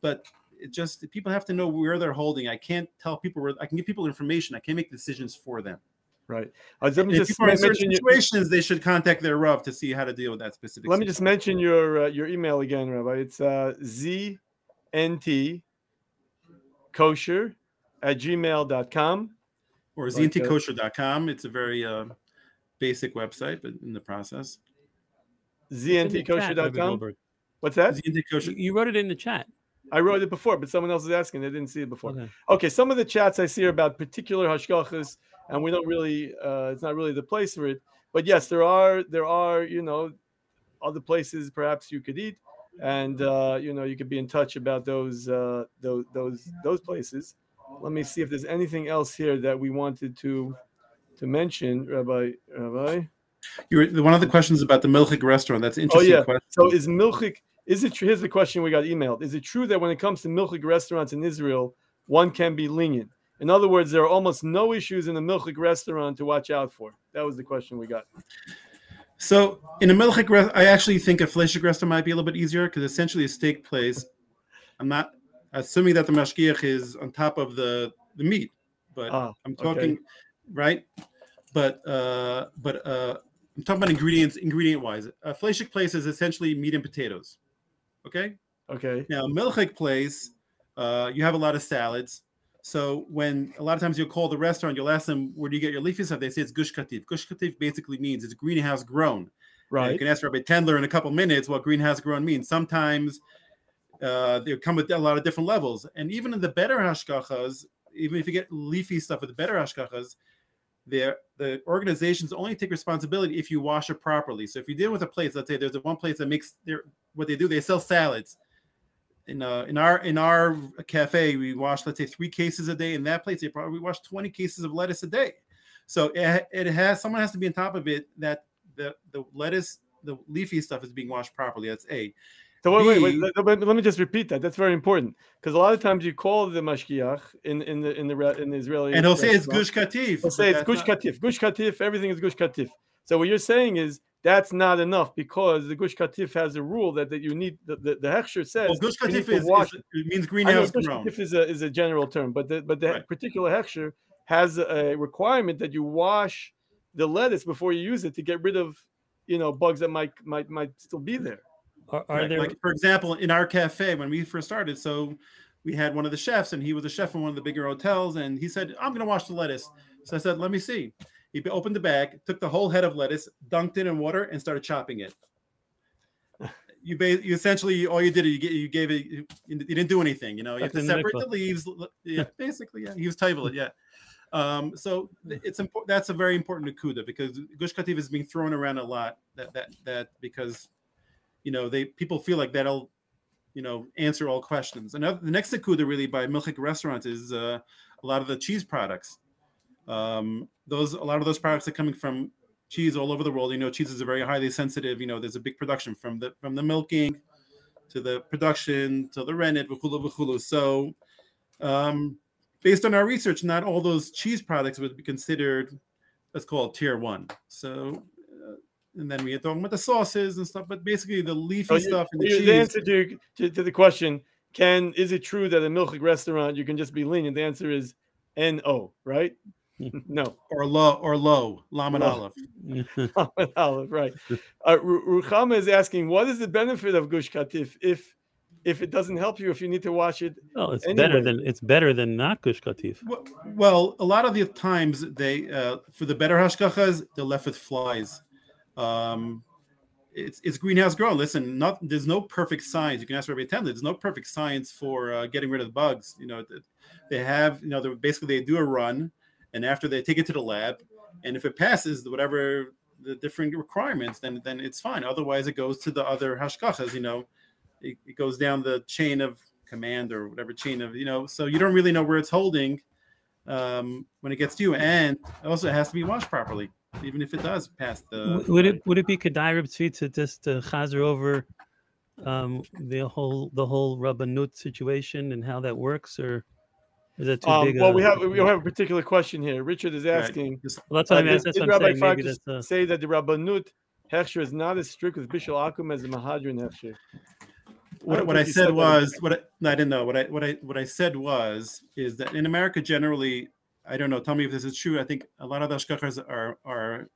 but it just people have to know where they're holding. I can't tell people where I can give people information. I can't make decisions for them. Right. Uh, let me If just in certain mention situations, they should contact their Rav to see how to deal with that specific. Let me just mention your uh, your email again, Rabbi. It's uh, znt kosher at gmail.com. or like, uh, zntKosher.com. It's a very uh, basic website, but in the process, It's in the chat, Rabbi zntKosher.com. What's that? You, zntKosher. you wrote it in the chat. I wrote it before, but someone else is asking. They didn't see it before. Okay. Okay, some of the chats I see are about particular hashgachas, and we don't really, uh, it's not really the place for it. but yes, there are there are you know other places perhaps you could eat, and uh, you know you could be in touch about those uh, those those those places. Let me see if there's anything else here that we wanted to to mention, Rabbi Rabbi. You were, one of the questions about the Milchik restaurant. That's an Oh interesting yeah. question. So is milchik? Is it true? Here's the question we got emailed. Is it true that when it comes to milchik restaurants in Israel, one can be lenient? In other words, there are almost no issues in a milchik restaurant to watch out for. That was the question we got. So in a Milchik restaurant, I actually think a Fleishik restaurant might be a little bit easier because essentially a steak place. I'm not assuming that the mashgiach is on top of the the meat, but Ah, I'm okay. talking right. But uh, but uh, I'm talking about ingredients, ingredient wise. A Fleishik place is essentially meat and potatoes. Okay. Okay. Now, Milchik place, uh, you have a lot of salads. So when a lot of times you'll call the restaurant, you'll ask them, "Where do you get your leafy stuff?" They say it's gush katif. Gush katif basically means it's greenhouse grown. And Right. You can ask Rabbi Tendler in a couple minutes what greenhouse grown means. Sometimes uh, they come with a lot of different levels, and even in the better hashgachas, even if you get leafy stuff with the better hashgachas, the the organizations only take responsibility if you wash it properly. So if you deal with a place, let's say there's a one place that makes their what they do, they sell salads. In uh, in our in our cafe, we wash let's say three cases a day. In that place, they probably wash twenty cases of lettuce a day. So it, it has someone has to be on top of it that the the lettuce the leafy stuff is being washed properly. That's a. So wait, wait, wait. Let, let- let me just repeat that. That's very important because a lot of times you call the mashgiach in in the in the in the Israeli And he'll say it's gush katif. He'll say it's gush katif. Gush katif. Everything is gush katif. So what you're saying is that's not enough because the gush katif has a rule that, that you need the the, the hechsher says Well, gush katif is, wash is it means I greenhouse grown. katif is a is a general term, but the but the Right. particular hechsher has a requirement that you wash the lettuce before you use it to get rid of you know bugs that might might might still be there. Are, are Like- there like for example, in our cafe when we first started, so we had one of the chefs, and he was a chef in one of the bigger hotels, and he said, "I'm going to wash the lettuce." So I said, "Let me see." He opened the bag, took the whole head of lettuce, dunked it in water, and started chopping it. You, ba- you essentially all you did is you, ga- you gave it you, you didn't do anything you know you have to in the separate the leaves yeah basically yeah he was table it yeah um so it's important that's a very important nakuda because gush katif is being thrown around a lot that that that because you know they people feel like that'll you know answer all questions. Another the next nakuda really by milchik restaurants is uh, a lot of the cheese products. Um those a lot of those products are coming from cheese all over the world. You know cheese is a very highly sensitive you know there's a big production from the from the milking to the production to the rennet v'chulu v'chulu. so um based on our research not all those cheese products would be considered let's call it tier one. So and then we had talking about the sauces and stuff but basically the leafy So you- stuff and the you- cheese the answer to, to, to the question, can is it true that a milchik restaurant you can just be lenient? The answer is N-O, right? no. or low or low lamb and Low. olive Olive, right. Uh, Ruchama is asking, what is the benefit of gush katif if if it doesn't help you if you need to wash it? well, it's better than it's better than not gush katif. Well, well, a lot of the times they uh, for the better hashgachas they're left with flies. Um, it's it's greenhouse grown. Listen, not there's no perfect science. You can ask Rabbi Tendler. There's no perfect science for uh, getting rid of the bugs. You know, they have you know basically they do a run, and after they take it to the lab, and if it passes whatever the different requirements, then then it's fine. Otherwise, it goes to the other hashgachas. You know, it, it goes down the chain of command or whatever chain of you know. So you don't really know where it's holding um, when it gets to you, and also it has to be washed properly, even if it does pass the. Would it would it be Kedai Reb Tzvi to just uh, chazer over um, the whole the whole Rabbanut situation and how that works, or is that too Um, big? well, a- we have we have a particular question here. Richard is asking. Just- Well, that's what uh, I'm asking. That's did what I'm Rabbi saying. Maybe Farkash that's uh, say that the Rabbanut hechsher is not as strict with Bishul Akum as the Mahadrin hechsher? what, don't what I said said was what I, no, I didn't know what I what I what I said was is that in America generally I don't know tell me if this is true I think a lot of the hashgachas are are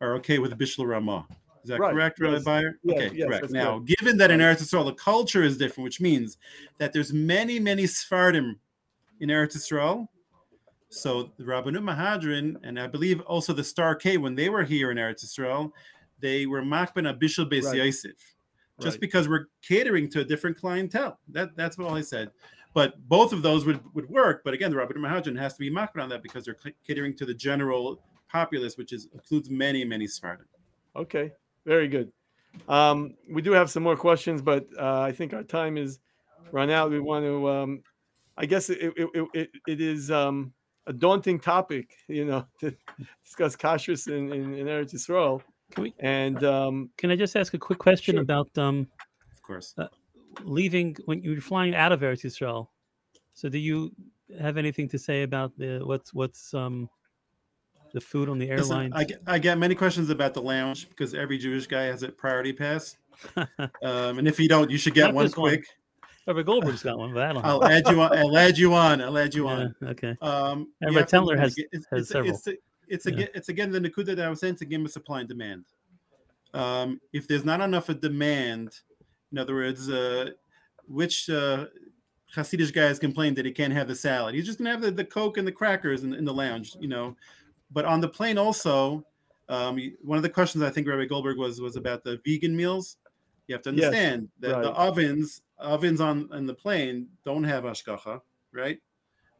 are okay with bishul ramah is that Right, correct Rabbi yes. Beyer Yes, okay yes, correct now given that in Eretz Yisrael the culture is different which means that there's many many Sephardim in Eretz Yisrael so the Rabbanut Mahadrin and I believe also the Star K when they were here in Eretz Yisrael they were makben a bishul beis Right. Yosef just Right. because we're catering to a different clientele. That that's what I said. But both of those would, would work. But again, the Rabbanut Mahadrin has to be makar on that because they're catering to the general populace, which is includes many many Sephardim. Okay, very good. Um, we do have some more questions, but uh, I think our time is run out. We want to, um, I guess it, it, it, it, it is um, a daunting topic, you know, to discuss kashrus in, in, in Eretz Yisrael. Can we- And um, Can I just ask a quick question Sure. about um, Of course. Leaving when you're flying out of Eretz Yisrael? So, do you have anything to say about the what's what's um, the food on the Listen, airlines? I get, I get many questions about the lounge because every Jewish guy has a priority pass. Um, and if you don't, you should get Not one this one. quick. Rabbi Goldberg's got one, but I don't. I'll add you on. I'll add you on. I'll add you one. on. Okay. Um, Yeah, have to Tendler has- it's, has it's, several. It's, it's Yeah. again, it's again the Nakuda that I was saying. It's a game of supply and demand. Um, if there's not enough of demand, in other words, uh, which uh, Hasidic guy has complained that he can't have the salad? He's just gonna have the, the Coke and the crackers in, in the lounge, you know. But on the plane also, um, one of the questions I think Rabbi Goldberg was was about the vegan meals. You have to Yes, understand that the ovens ovens on on the plane don't have hashgacha, right?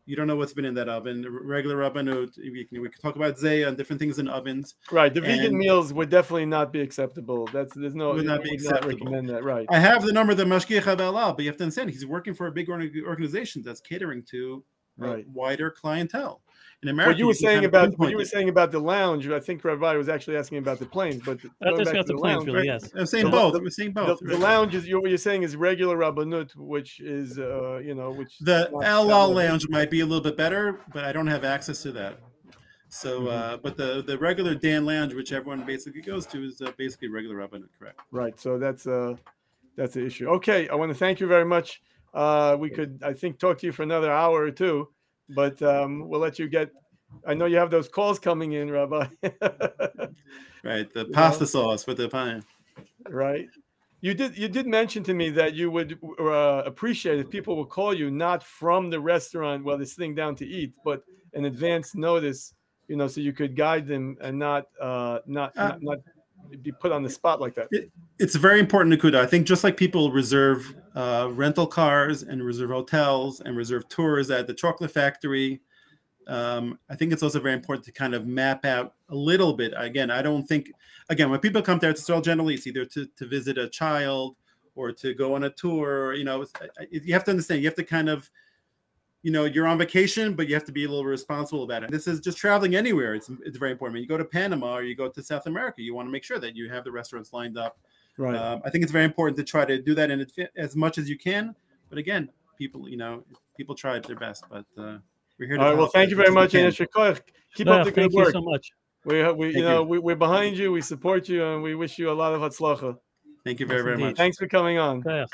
You don't know what's been in that oven. Regular rabbanut. We can, we can talk about zay and different things in ovens. right, the vegan And- meals would definitely not be acceptable. That's there's no Would not I be acceptable. recommend that. Right. I have the number of the mashgiach halal, but you have to understand he's working for a big organization that's catering to Right. wider clientele. In America, What you were can saying about what you were saying about the lounge, I think Rabbi was actually asking about the planes, but I'll going back to the planes, lounge, really. Yes. I'm saying The- both. the- I'm saying the, both. the lounge is you what you're saying is regular rabbanut, which is uh, you know which The not- Al really- Lounge might be a little bit better, but I don't have access to that. So, Mm-hmm. uh, but the the regular Dan Lounge, which everyone basically goes to, is uh, basically regular Rabbanut, correct? Right. So that's uh that's the issue. Okay, I want to thank you very much. Uh we could I think talk to you for another hour or two, but um we'll let you get I know you have those calls coming in, Rabbi. Right. The pasta sauce with the pine. right. You did you did mention to me that you would uh, appreciate if people would call you not from the restaurant while they're sitting down to eat, but an advance notice, you know, so you could guide them and not uh not Uh, not, not be put on the spot like that. it's a very important Nakuda. I think just like people reserve uh, rental cars and reserve hotels and reserve tours at the chocolate factory, um, I think it's also very important to kind of map out a little bit. Again, I don't think, again, when people come there to Eretz generally it's either to, to visit a child or to go on a tour. You know, it's, I- I- you have to understand, you have to kind of, you know, you're on vacation, but you have to be a little responsible about it. This is just traveling anywhere. It's, it's very important. When you go to Panama or you go to South America, you want to make sure that you have the restaurants lined up Right. um, I think it's very important to try to do that in as much as you can. But again, people, you know, people tried their best, but uh, we're here. To All right. Well, thank you very much much, as we and can. Yasher Koach. Keep No, up the good thank work. you so much. We, we you Thank know, you. we, we're behind you. We support you, and we wish you a lot of hatzlacha. Thank you very, Yes, very indeed. much. Thanks for coming on. Yeah.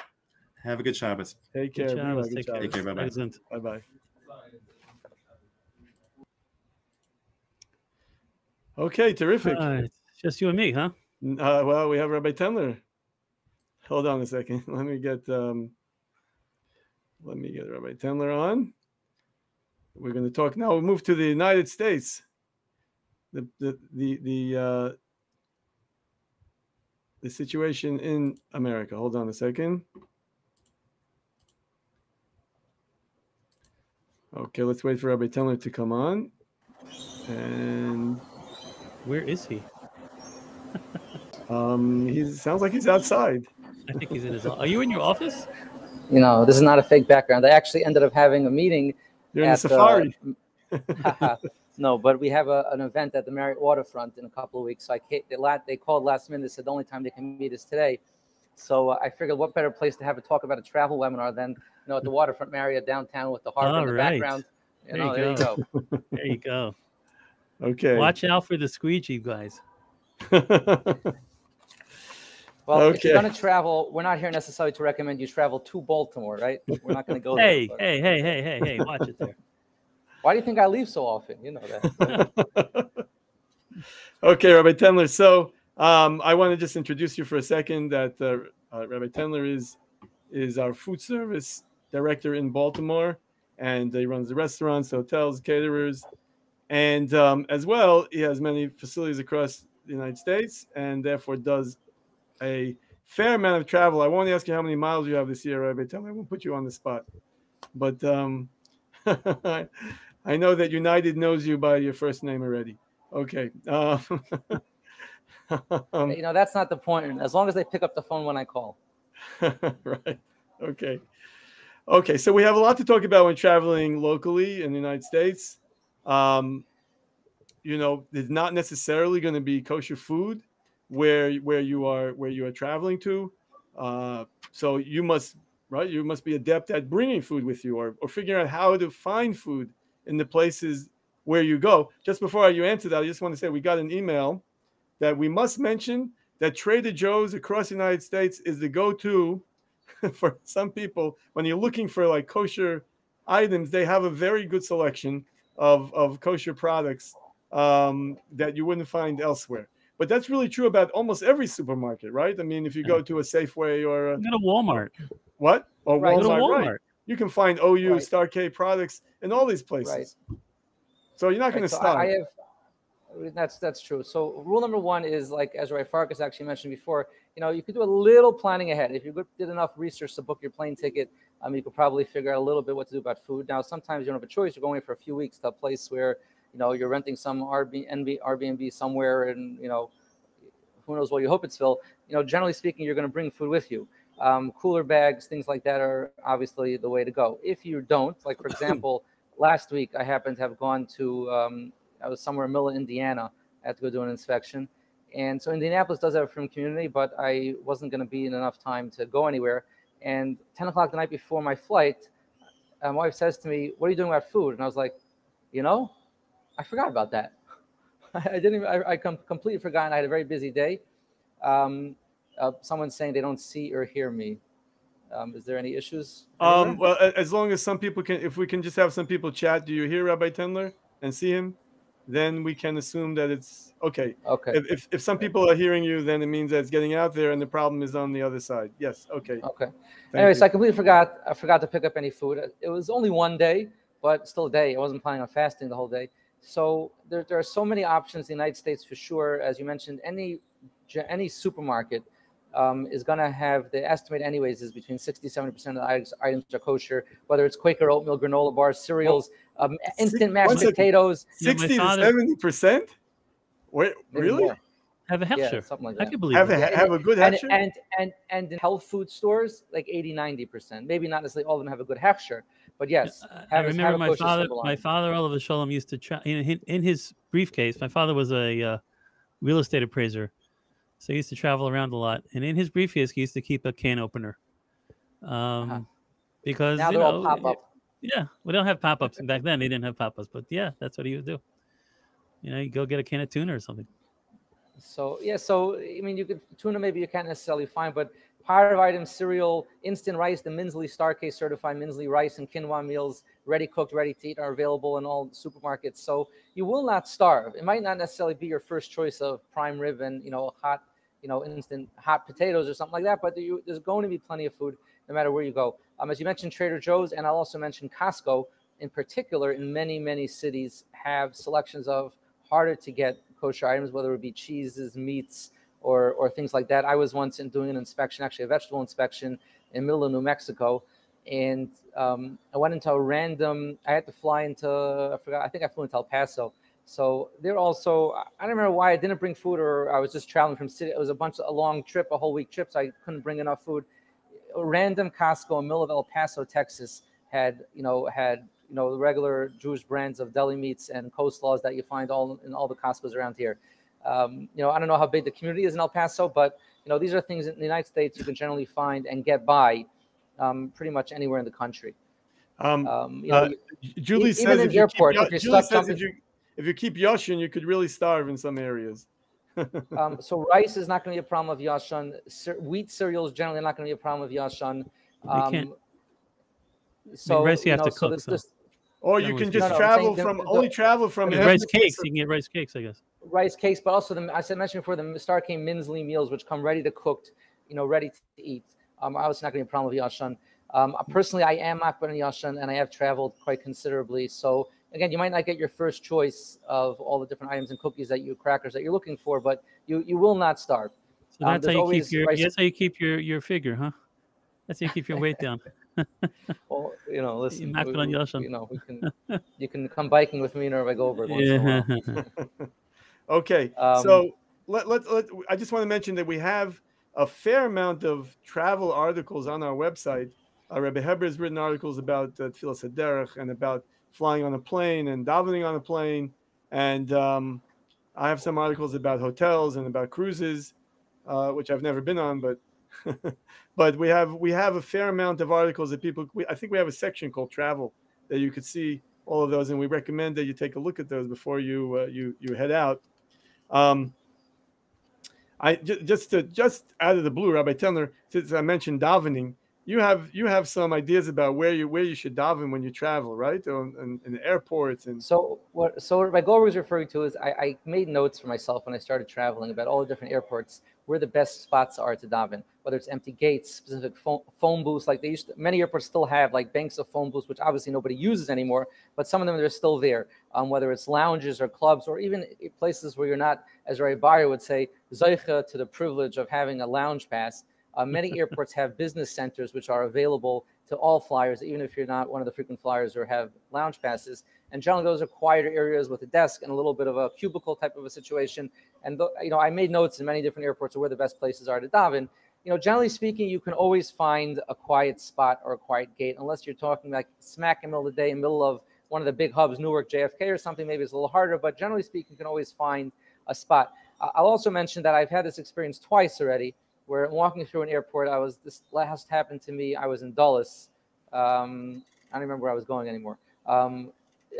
Have a good Shabbos. Take Good care. job. Good Take care. Take care. Bye-bye. Present. Bye bye. Okay, terrific. All right. Just you and me, huh? Uh, well, we have Rabbi Tendler. Hold on a second. Let me get um, let me get Rabbi Tendler on. We're going to talk now. We'll move to the United States. The the the the uh, the situation in America. Hold on a second. Okay, let's wait for Rabbi Tendler to come on. And Where is he? um, he sounds like he's outside. I think he's in his. Are you in your office? you know, this is not a fake background. I actually ended up having a meeting. You're in the at, uh, safari. no, but we have a, an event at the Marriott Waterfront in a couple of weeks. So I ca- they, they called last minute. They said the only time they can meet is today. So uh, I figured, what better place to have a talk about a travel webinar than you know at the Waterfront Marriott downtown with the harbor in the All right. background. You There know, you there you go. go. There you go. Okay. Watch out for the squeegee, guys. Well, if you're going to travel, we're not here necessarily to recommend you travel to Baltimore, right? We're not going to go there. Hey, but- hey, hey, hey, hey, hey! Watch it there. Why do you think I leave so often? You know that. okay, Rabbi Tendler. So um, I want to just introduce you for a second. That uh, uh, Rabbi Tendler is is our food service director in Baltimore, and he runs the restaurants, hotels, caterers, and um, as well he has many facilities across the United States, and therefore does a fair amount of travel. I won't ask you how many miles you have this year, Rabbi Tendler. I won't put you on the spot, but um, I know that United knows you by your first name already. Okay. Uh, um, You know, that's not the point. As long as they pick up the phone when I call. right. Okay. Okay. So we have a lot to talk about when traveling locally in the United States. Um, you know, it's not necessarily going to be kosher food where where you are where you are traveling to. Uh, so you must right. You must be adept at bringing food with you, or or figuring out how to find food in the places where you go. Just before you answer that, I just want to say we got an email that we must mention that Trader Joe's across the United States is the go-to for some people when you're looking for like kosher items. They have a very good selection of of kosher products um, that you wouldn't find elsewhere. But that's really true about almost every supermarket, right? I mean, if you go to a Safeway or a, Go to Walmart. what or Right. Go to Walmart, Walmart. right? You can find OU, Right. Star K products in all these places. So you're not going to so stop. I, I have that's that's true. So rule number one is like as Ray Farkash actually mentioned before. You know, you could do a little planning ahead. If you did enough research to book your plane ticket, um, you could probably figure out a little bit what to do about food. Now, sometimes you don't have a choice. You're going for a few weeks to a place where you know you're renting some Airbnb, Airbnb somewhere, and you know who knows what you hope it's filled. You know, generally speaking, you're going to bring food with you. Um, cooler bags, things like that are obviously the way to go. If you don't, like for example, last week I happened to have gone to um, I was somewhere in Miller, Indiana. I had to go do an inspection, and so Indianapolis does have a frum community, but I wasn't going to be in enough time to go anywhere. And 10 o'clock the night before my flight, uh, my wife says to me, "What are you doing about food?" And I was like, "You know, I forgot about that. I didn't. Even, I, I com- completely forgot. I had a very busy day. Um, uh, someone's saying they don't see or hear me. Um, is there any issues? Um, well, as long as some people can, if we can just have some people chat, do you hear Rabbi Tendler and see him? Then we can assume that it's okay. okay. If, if, if some people are hearing you, then it means that it's getting out there and the problem is on the other side. Yes. Okay. Okay. Thank Anyway, you. so I completely forgot. I forgot to pick up any food. It was only one day, but still a day. I wasn't planning on fasting the whole day. So there, there are so many options in the United States for sure. As you mentioned, any any supermarket um, is going to have the estimate anyways is between 60 70 percent of the items, items are kosher. Whether it's Quaker oatmeal, granola bars, cereals, um, instant mashed one second. potatoes. Yeah, 60 to 70 percent. Wait, really? more. Have a Yeah, something like that. I that. could believe Have it. a Yeah, have a good and, hechsher? and and and in health food stores like 80 90 percent maybe not necessarily all of them have a good hechsher but yes I- I have a- remember a my father. symbol on My it. father, alav hashalom, used to try in, in in his briefcase. My father was a uh, real estate appraiser, so he used to travel around a lot. And in his briefcase, he used to keep a can opener, um, because Uh-huh. now you they're know, all pop up Yeah, we don't have pop ups, back then they didn't have pop ups. But yeah, that's what he would do. You know, you go get a can of tuna or something. so yeah so i mean you could tuna maybe you can't necessarily find but part of items cereal instant rice the minsley star case certified minsley rice and quinoa meals ready cooked ready to eat are available in all supermarkets so you will not starve it might not necessarily be your first choice of prime rib and you know hot you know instant hot potatoes or something like that but you, there's going to be plenty of food no matter where you go um, as you mentioned trader joe's and i'll also mention costco in particular in many many cities have selections of harder to get kosher items whether it be cheeses meats or or things like that. I was once in doing an inspection actually a vegetable inspection in middle of new mexico and um, i went into a random i had to fly into i forgot i think i flew into el paso. So they're also i don't remember why i didn't bring food or i was just traveling from city it was a bunch of a long trip a whole week trip so i couldn't bring enough food random costco in the middle of el paso texas had you know had you know the regular jewish brands of deli meats and coleslaws that you find all in all the costcos around here um, you know i don't know how big the community is in el paso but you know these are things in the united states you can generally find and get by um, pretty much anywhere in the country Um, um, you know, Uh, Julie even says in if you keep, if you're Julie stuck says if you if you keep you could really starve in some areas. Um, so rice is not going to be a problem of yashan. Cer- wheat cereal is generally not going to be a problem of yashan. Um, can't- so rice you have know, to so cook, there's so- just Or you can just No, no, travel saying from the- only travel from I mean, rice cakes. You can get rice cakes, I guess. rice cakes, but also the as I said mentioned before the Star King Minsley meals, which come ready to cooked, you know, ready to eat. Um, I was not going to be a problem with Yashan. Um, personally, I am not Akbar in Yashan, and I have traveled quite considerably. So again, you might not get your first choice of all the different items and cookies that you crackers that you're looking for, but you you will not starve. So Um, that's how you keep your. That's how you keep your your figure, huh? That's how you keep your weight down. Well, you know, listen, knocked we- we- you know, we can you can come biking with me and Irving Goldberg once in a while. Okay, Um, so let, let, let, I just want to mention that we have a fair amount of travel articles on our website. Uh, Rebbe Heber has written articles about uh, Tfilas Haderech and about flying on a plane and davening on a plane. And um, I have some articles about hotels and about cruises, uh, which I've never been on, but but we have we have a fair amount of articles that people. We, I think we have a section called travel that you could see all of those, and we recommend that you take a look at those before you uh, you you head out. Um, I just to, just out of the blue, Rabbi Tendler, since I mentioned davening, you have you have some ideas about where you where you should daven when you travel, right? Or in, in airports and So what? So what my goal was referring to is I, I made notes for myself when I started traveling about all the different airports where the best spots are to daven. Whether it's empty gates, specific phone, phone booths, like they used. To, many airports still have like banks of phone booths, which obviously nobody uses anymore. But some of them are still there. Um, whether it's lounges or clubs or even places where you're not, as Ray Beyer would say, zeicha to the privilege of having a lounge pass. Uh, many airports have business centers which are available to all flyers, even if you're not one of the frequent flyers or have lounge passes. And generally, those are quieter areas with a desk and a little bit of a cubicle type of a situation. And th- you know, I made notes in many different airports of where the best places are to daven. You know, generally speaking, you can always find a quiet spot or a quiet gate, unless you're talking like smack in the middle of the day, in the middle of one of the big hubs, Newark, JFK, or something. Maybe it's a little harder, but generally speaking, you can always find a spot. Uh, I'll also mention that I've had this experience twice already where walking through an airport, I was this last happened to me. I was in Dulles. Um, I don't remember where I was going anymore. Um,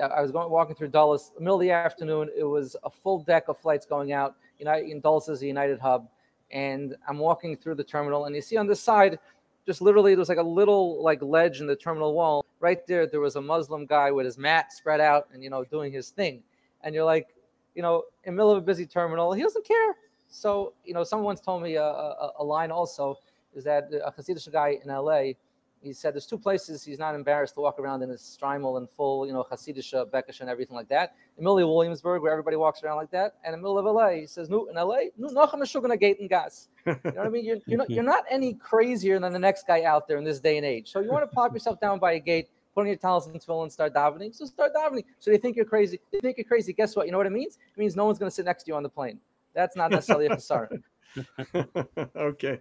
I was going walking through Dulles, middle of the afternoon. It was a full deck of flights going out. United in Dulles is a United hub, and I'm walking through the terminal, and you see on this side, just literally, there was like a little like ledge in the terminal wall. Right there, there was a Muslim guy with his mat spread out and you know doing his thing, and you're like, you know, in the middle of a busy terminal, he doesn't care. So, you know, someone once told me a, a, a line also is that a Hasidic guy in LA, he said there's two places he's not embarrassed to walk around in his shtreimel and full, you know, Hasidic, uh, Bekish and everything like that. In Millie Williamsburg, where everybody walks around like that, and in the middle of LA, he says, no, in LA, no, shugana gate and gas. You know what I mean? You're, you're, not, you're not any crazier than the next guy out there in this day and age. So you want to pop yourself down by a gate, put on your tallis and tefillin and start davening. So start davening. So they think you're crazy. They think you're crazy. Guess what? You know what it means? It means no one's going to sit next to you on the plane. That's not necessarily a chasara. okay.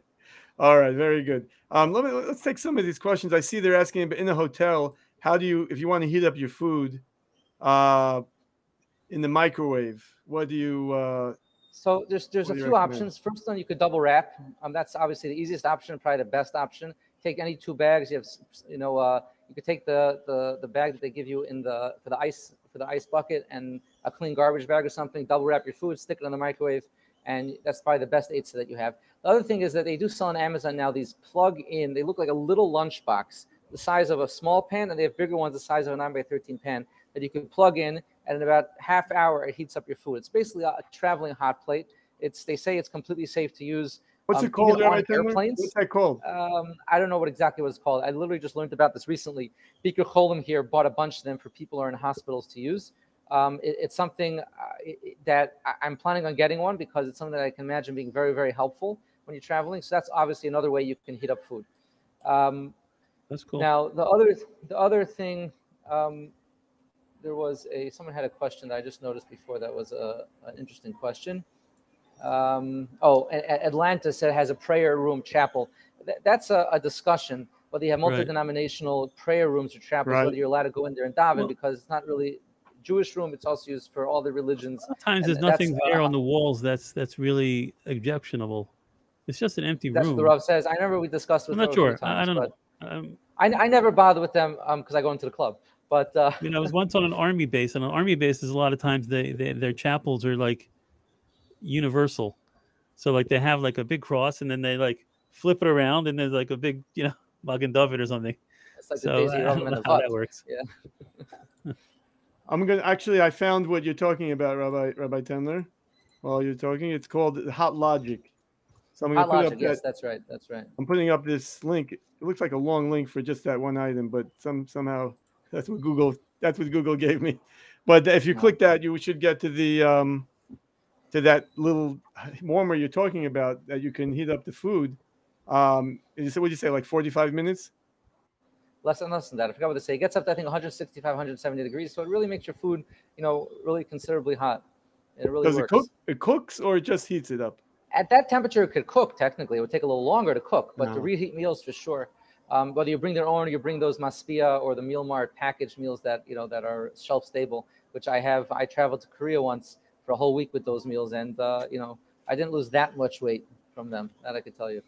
All right, very good. Um, let me let's take some of these questions. I see they're asking but in the hotel. How do you, if you want to heat up your food, uh, in the microwave? What do you? Uh, So there's there's a few recommend? options. First one, you could double wrap. Um, that's obviously the easiest option, probably the best option. Take any two bags. You have, you know, uh, you could take the, the the bag that they give you in the for the ice for the ice bucket and a clean garbage bag or something. Double wrap your food, stick it in the microwave, and that's probably the best eitza that you have. The other thing is that they do sell on Amazon now these plug-in. They look like a little lunch box, the size of a small pan, and they have bigger ones the size of a nine by thirteen pan that you can plug in, and in about half hour it heats up your food. It's basically a traveling hot plate. It's they say it's completely safe to use. What's Um, it called? on airplanes? What's that called? Um, I don't know what exactly what it's called. I literally just learned about this recently. Bikur Cholim here bought a bunch of them for people who are in hospitals to use. Um, it- it's something uh, it- it- that I- I'm planning on getting one because it's something that I can imagine being very, very helpful when you're traveling. So that's obviously another way you can heat up food. Um, That's cool. now the other the other thing, um, there was a someone had a question that I just noticed before that was a, an interesting question. Um, oh, A- A- Atlanta said it has a prayer room chapel. That's a, a discussion whether you have multi-denominational prayer rooms or chapels, Right. whether you're allowed to go in there and daven Well- because it's not really Jewish room. It's also used for all the religions. Sometimes and there's nothing there uh, on the walls that's that's really objectionable. It's just an empty That's room. what the Rav says. I remember we discussed with I'm not Rav a few sure. I- I don't know. Um, I, I never bother with them because I go into the club. But uh, you know, I was once on an army base, and on army bases, a lot of times they, they their chapels are like universal. So like they have like a big cross, and then they like flip it around, and there's like a big you know Magen David or something. it's like so the Daisy I don't know how that works. Yeah. I'm gonna actually. I found what you're talking about, Rabbi Rabbi Tendler. While you're talking, it's called Hot Logic. So I'm gonna Hot put Logic, up yes, that, that's right. That's right. I'm putting up this link. It looks like a long link for just that one item, but some somehow that's what Google that's what Google gave me. But if you click that, you should get to the um, to that little warmer you're talking about that you can heat up the food. Um, you said what you say, like 45 minutes? Less and less than that. I forgot what to say. It gets up to I think 165, 170 degrees, so it really makes your food, you know, really considerably hot. It really Does it cook? It cooks or it just heats it up? At that temperature, it could cook. Technically, it would take a little longer to cook, but to reheat meals for sure. Um, whether you bring their own, or you bring those Maspia or the Meal Mart packaged meals that you know that are shelf stable, which I have. I traveled to Korea once for a whole week with those meals, and uh, you know I didn't lose that much weight from them. That I could tell you.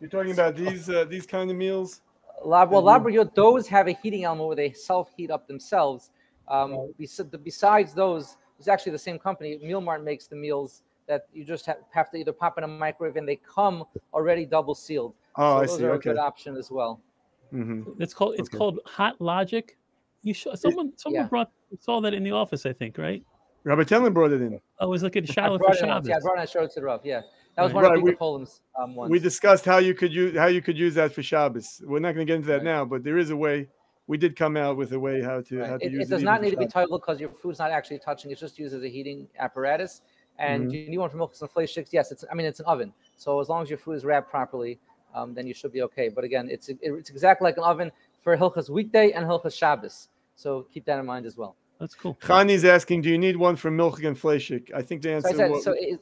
You're talking about these uh, these kind of meals? Lab, well. Labrador, those have a heating element where they self heat up themselves. Um, bes- besides those, it's actually the same company. Meal Mart makes the meals that you just have, have to either pop in a microwave and they come already double sealed. Oh, so I those see. are a Okay. good option as well. hmm It's called it's Okay. called Hot Logic. You sh- someone someone yeah. brought saw that in the office, I think, right? Rabbi Tendler brought it in. I was looking a I shower for brought. Shabbos. Yeah, I brought it and showed it to the Rav. Yeah, that was Right. one Right, of we- Bikur Cholim's um, ones. We discussed how you could use how you could use that for Shabbos. We're not going to get into that Right. now, but there is a way. We did come out with a way how to Right. how to It, use it does even not need to be Shabbos. toiveled because your food's not actually touching. It's just used as a heating apparatus. And Mhm. do you need one for milk and flake sticks? Yes, it's. I mean, it's an oven. So as long as your food is wrapped properly, um, then you should be okay. But again, it's it's exactly like an oven for Hilchas weekday and Hilchas Shabbos. So keep that in mind as well. That's cool. Khani's asking, do you need one for milk and fleishik? I think the So answer. I said, wa- so it,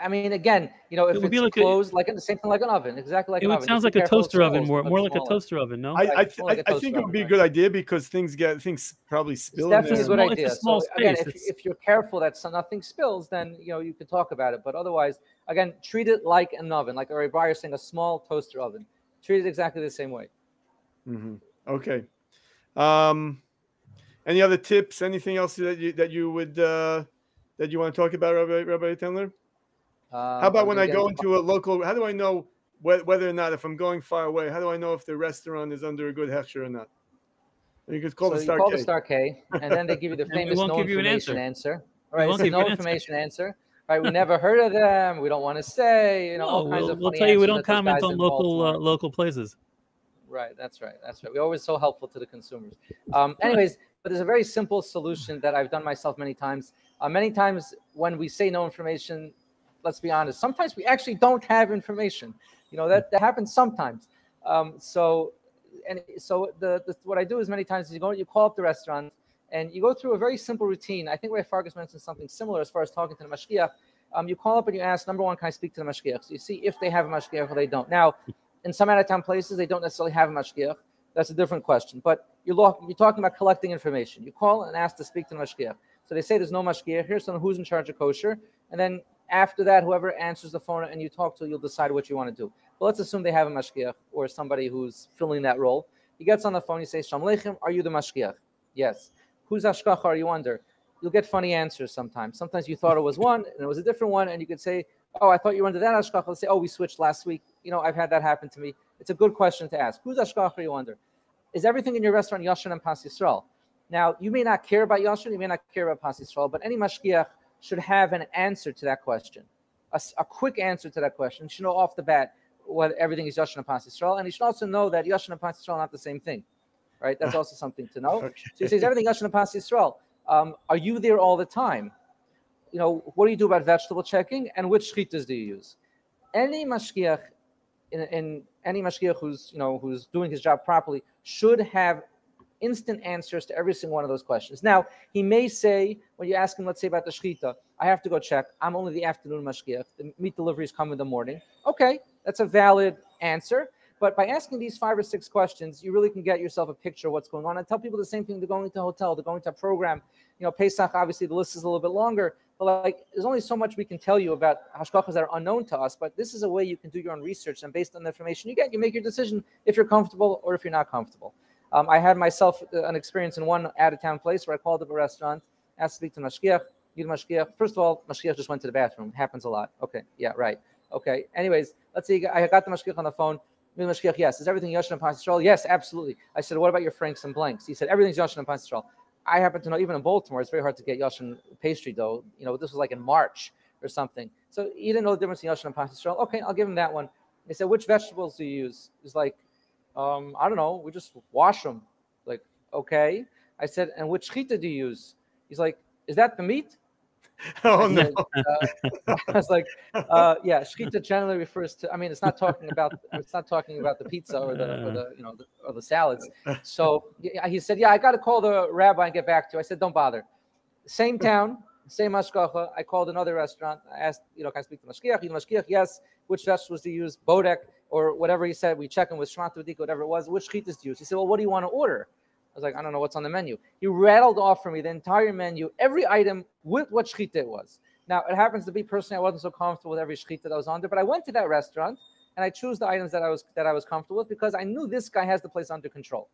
I mean, again, you know, if It would be it's like a- closed, like the same thing like an oven, exactly like It an would oven. sounds Just like a toaster oven, more more like a toaster oven, no? I, I, Right, more like I, a I toaster think it would be a good idea because things get things probably spill. in definitely there. a good Small- it's a idea. small so again, if, if you're careful that so nothing spills, then you know you could talk about it. But otherwise, again, treat it like an oven, like Ari Beyer saying, a small toaster oven. Treat it exactly the same way. hmm Okay. Um, any other tips? Anything else that you that you would uh, that you want to talk about, Rabbi, Rabbi Tendler? Uh, How about when I go into a local? How do I know whe- whether or not if I'm going far away? How do I know if the restaurant is under a good hechsher or not? You could call so the you star call K. the star K, and then they give you the famous no give you an information answer. answer. All right, it's a no an answer. information answer. Right, we never heard of them. We don't want to say. You know, all kinds we'll, of we'll funny tell you we don't comment on local uh, local places. Right, that's right. That's right. We're always so helpful to the consumers. Um, anyways, but there's a very simple solution that I've done myself many times. Uh, many times when we say no information, let's be honest, sometimes we actually don't have information. You know, that, that happens sometimes. Um, so, and so the, the what I do is many times you go, you call up the restaurant and you go through a very simple routine. I think Ray Farkash mentioned something similar as far as talking to the mashgiach. Um, you call up and you ask, number one, can I speak to the mashgiach? So you see if they have a mashgiach or they don't. Now, in some out of town places, they don't necessarily have a mashgiach. That's a different question. But you're, talking about collecting information. You call and ask to speak to the mashgiach. So they say there's no mashgiach. Here's someone who's in charge of kosher. And then after that, whoever answers the phone and you talk to, you'll decide what you want to do. But let's assume they have a mashgiach or somebody who's filling that role. He gets on the phone. You say, Shalom are you the mashgiach? Yes. Whose hashgacha are you under? You'll get funny answers sometimes. Sometimes you thought it was one and it was a different one, and you could say, "Oh, I thought you were under that hashgacha." Let's say, "Oh, we switched last week." You know, I've had that happen to me. It's a good question to ask. Whose hashgacha are you under? Is everything in your restaurant yashin and pas Yisrael? Now, you may not care about yashin, you may not care about pas Yisrael, but any mashgiach should have an answer to that question, a quick answer to that question. You should know off the bat what everything is yashin and pas Yisrael, and you should also know that yashin and pas Yisrael are not the same thing, right? That's also something to know. Okay. So he says everything Yashin and Pas Yisrael. Um, are you there all the time? You know, what do you do about vegetable checking and which shchitas do you use? Any mashgiach, in, in any mashgiach who's you know who's doing his job properly should have instant answers to every single one of those questions. Now he may say when you ask him, let's say about the shchita, I have to go check. I'm only the afternoon mashgiach. The meat deliveries come in the morning. Okay, that's a valid answer. But by asking these five or six questions, you really can get yourself a picture of what's going on I tell people the same thing. They're going to a hotel, they're going to a program. You know, Pesach, obviously, the list is a little bit longer, but like there's only so much we can tell you about hashgachas that are unknown to us. But this is a way you can do your own research, and based on the information you get, you make your decision if you're comfortable or if you're not comfortable. Um, I had myself uh, an experience in one out of town place where I called up a restaurant, asked to speak to Mashgiach, need a Mashgiach. First of all, Mashgiach just went to the bathroom. Happens a lot. Okay, yeah, right. Okay. Anyways, let's see. I got the Mashgiach on the phone. Yes. Is everything Yashin and Pas Yisrael? Yes, absolutely. I said, what about your Franks and Blanks? He said, everything's Yashin and Pas Yisrael. I happen to know, even in Baltimore, it's very hard to get Yashin pastry dough. You know, this was like in March or something. So he didn't know the difference in Yashin and Pas Okay, I'll give him that one. He said, which vegetables do you use? He's like, um, I don't know. We just wash them. Like, okay. I said, and which shchita do you use? He's like, is that the meat? Oh I no! uh, I was like, uh, yeah, shchita generally refers to. I mean, it's not talking about. It's not talking about the pizza or the, or the you know, the, or the salads. So he said, yeah, I got to call the rabbi and get back to you. I said, don't bother. Same town, Same hashgacha. I called another restaurant. I asked, you know, can I speak to mashgiach? You know, mashgiach, yes. Which vegetables to use? Bodek or whatever he said. We check him with shmata whatever it was. Which shchitas to use? He said, well, what do you want to order? I was like, I don't know what's on the menu. He rattled off for me the entire menu, every item with what shchita it was. Now, it happens to be personally, I wasn't so comfortable with every shchita that I was on there, but I went to that restaurant and I chose the items that I was that I was comfortable with because I knew this guy has the place under control.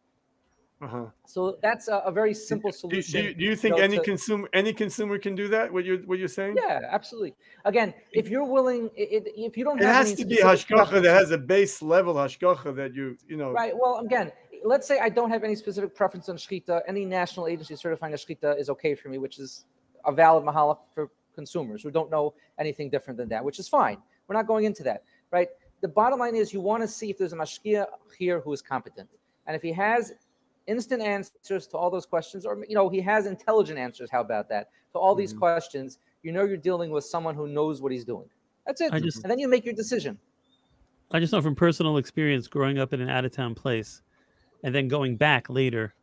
Uh-huh. So that's a, a very simple solution. do, you- do you think know, any to- consumer any consumer can do that? What you're what you're saying? Yeah, absolutely. Again, if you're willing, i- i- if you don't It have has to be hashgacha that has a base level hashgacha that you you know. Right. Well, again, let's say I don't have any specific preference on shchita. Any national agency certifying a shchita is okay for me, which is a valid mahala for consumers who don't know anything different than that, which is fine. We're not going into that, right? The bottom line is you want to see if there's a mashgiach here who is competent, and if he has instant answers to all those questions, or you know he has intelligent answers. How about that? To all these Mhm. questions, you know you're dealing with someone who knows what he's doing. That's it, just- and then you make your decision. I just know from personal experience growing up in an out of town place and then going back later,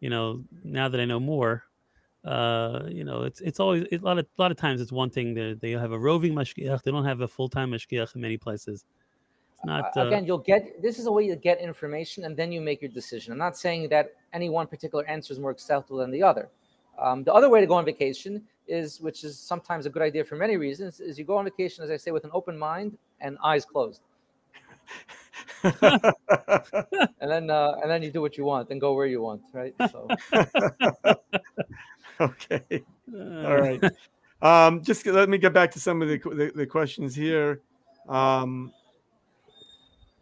you know, now that I know more, uh, you know, it's it's always a lot of a lot of times it's one thing they they have a roving mashgiach, they don't have a full time mashgiach in many places. It's not uh, again you'll get this is a way to get information and then you make your decision. I'm not saying that any one particular answer is more acceptable than the other. Um, the other way to go on vacation is which is sometimes a good idea for many reasons is you go on vacation as i say with an open mind and eyes closed and then uh, and then you do what you want and go where you want right so okay. uh, All right. Um, just let me get back to some of the the, the questions here. Um,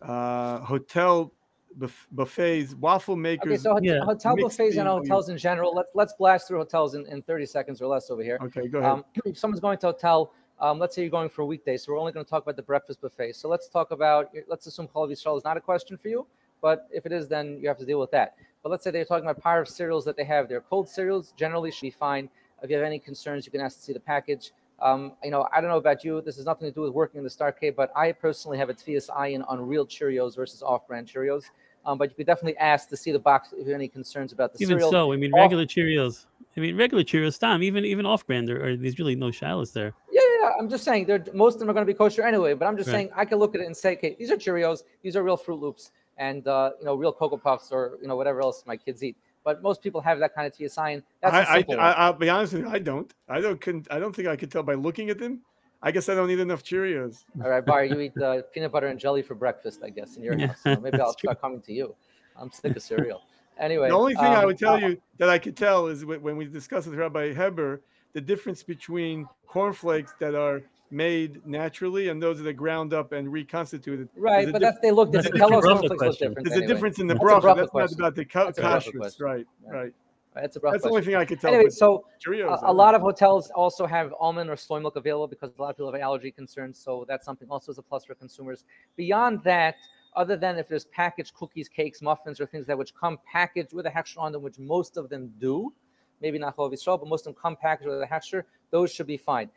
uh, hotel buff- buffets, waffle makers. okay so hot- Yeah. hotel Mixed buffets and hotels in general let's let's blast through hotels in, in 30 seconds or less over here okay, go ahead. Um, if someone's going to a hotel, um, let's say you're going for a weekday, so we're only going to talk about the breakfast buffet. So let's talk about, let's assume Cholov Yisrael is not a question for you, but if it is, then you have to deal with that. But let's say they're talking about power of cereals that they have. They're cold cereals, generally should be fine. If you have any concerns, you can ask to see the package. Um, you know, I don't know about you. This has nothing to do with working in the Star K, but I personally have a Tvias Ayin on real Cheerios versus off-brand Cheerios. Um, but you could definitely ask to see the box if you have any concerns about the even cereal. so, I mean off- regular Cheerios. I mean regular Cheerios, Tom, even even off brand there are there's really no shilas there. Yeah, yeah, yeah, I'm just saying they're most of them are going to be kosher anyway. But I'm just Right. saying I can look at it and say, okay, these are Cheerios, these are real Fruit Loops, and uh, you know, real Cocoa Puffs or you know whatever else my kids eat. But most people have that kind of TSI. That's a I, I, simple. I, I'll be honest with you. I don't. I don't. Couldn't, I don't think I could tell by looking at them. I guess I don't eat enough Cheerios. All right, Bar, you eat uh, peanut butter and jelly for breakfast, I guess, in your Yeah, house. So maybe I'll that's true. start coming to you. I'm sick of cereal. Anyway, the only thing I um, would tell uh, you that I could tell is when we discussed with Rabbi Heber the difference between cornflakes that are made naturally and those that are ground up and reconstituted. Right, but diff- that's they look That's different. a different Kellogg's bracha cornflakes look different. There's a difference in the broth. That's a bracha. bracha That's not question. about the ca- That's kashrus. Right, Yeah. right. That's a bracha That's the only thing I could tell. Anyway, so Cheerios. a, a lot of hotels also have almond or soy milk available because a lot of people have allergy concerns. So that's something also is a plus for consumers. Beyond that, other than if there's packaged cookies, cakes, muffins, or things that which come packaged with a hechsher on them, which most of them do, maybe not Cholov Yisrael, but most of them come packaged with a hechsher, those should be fine.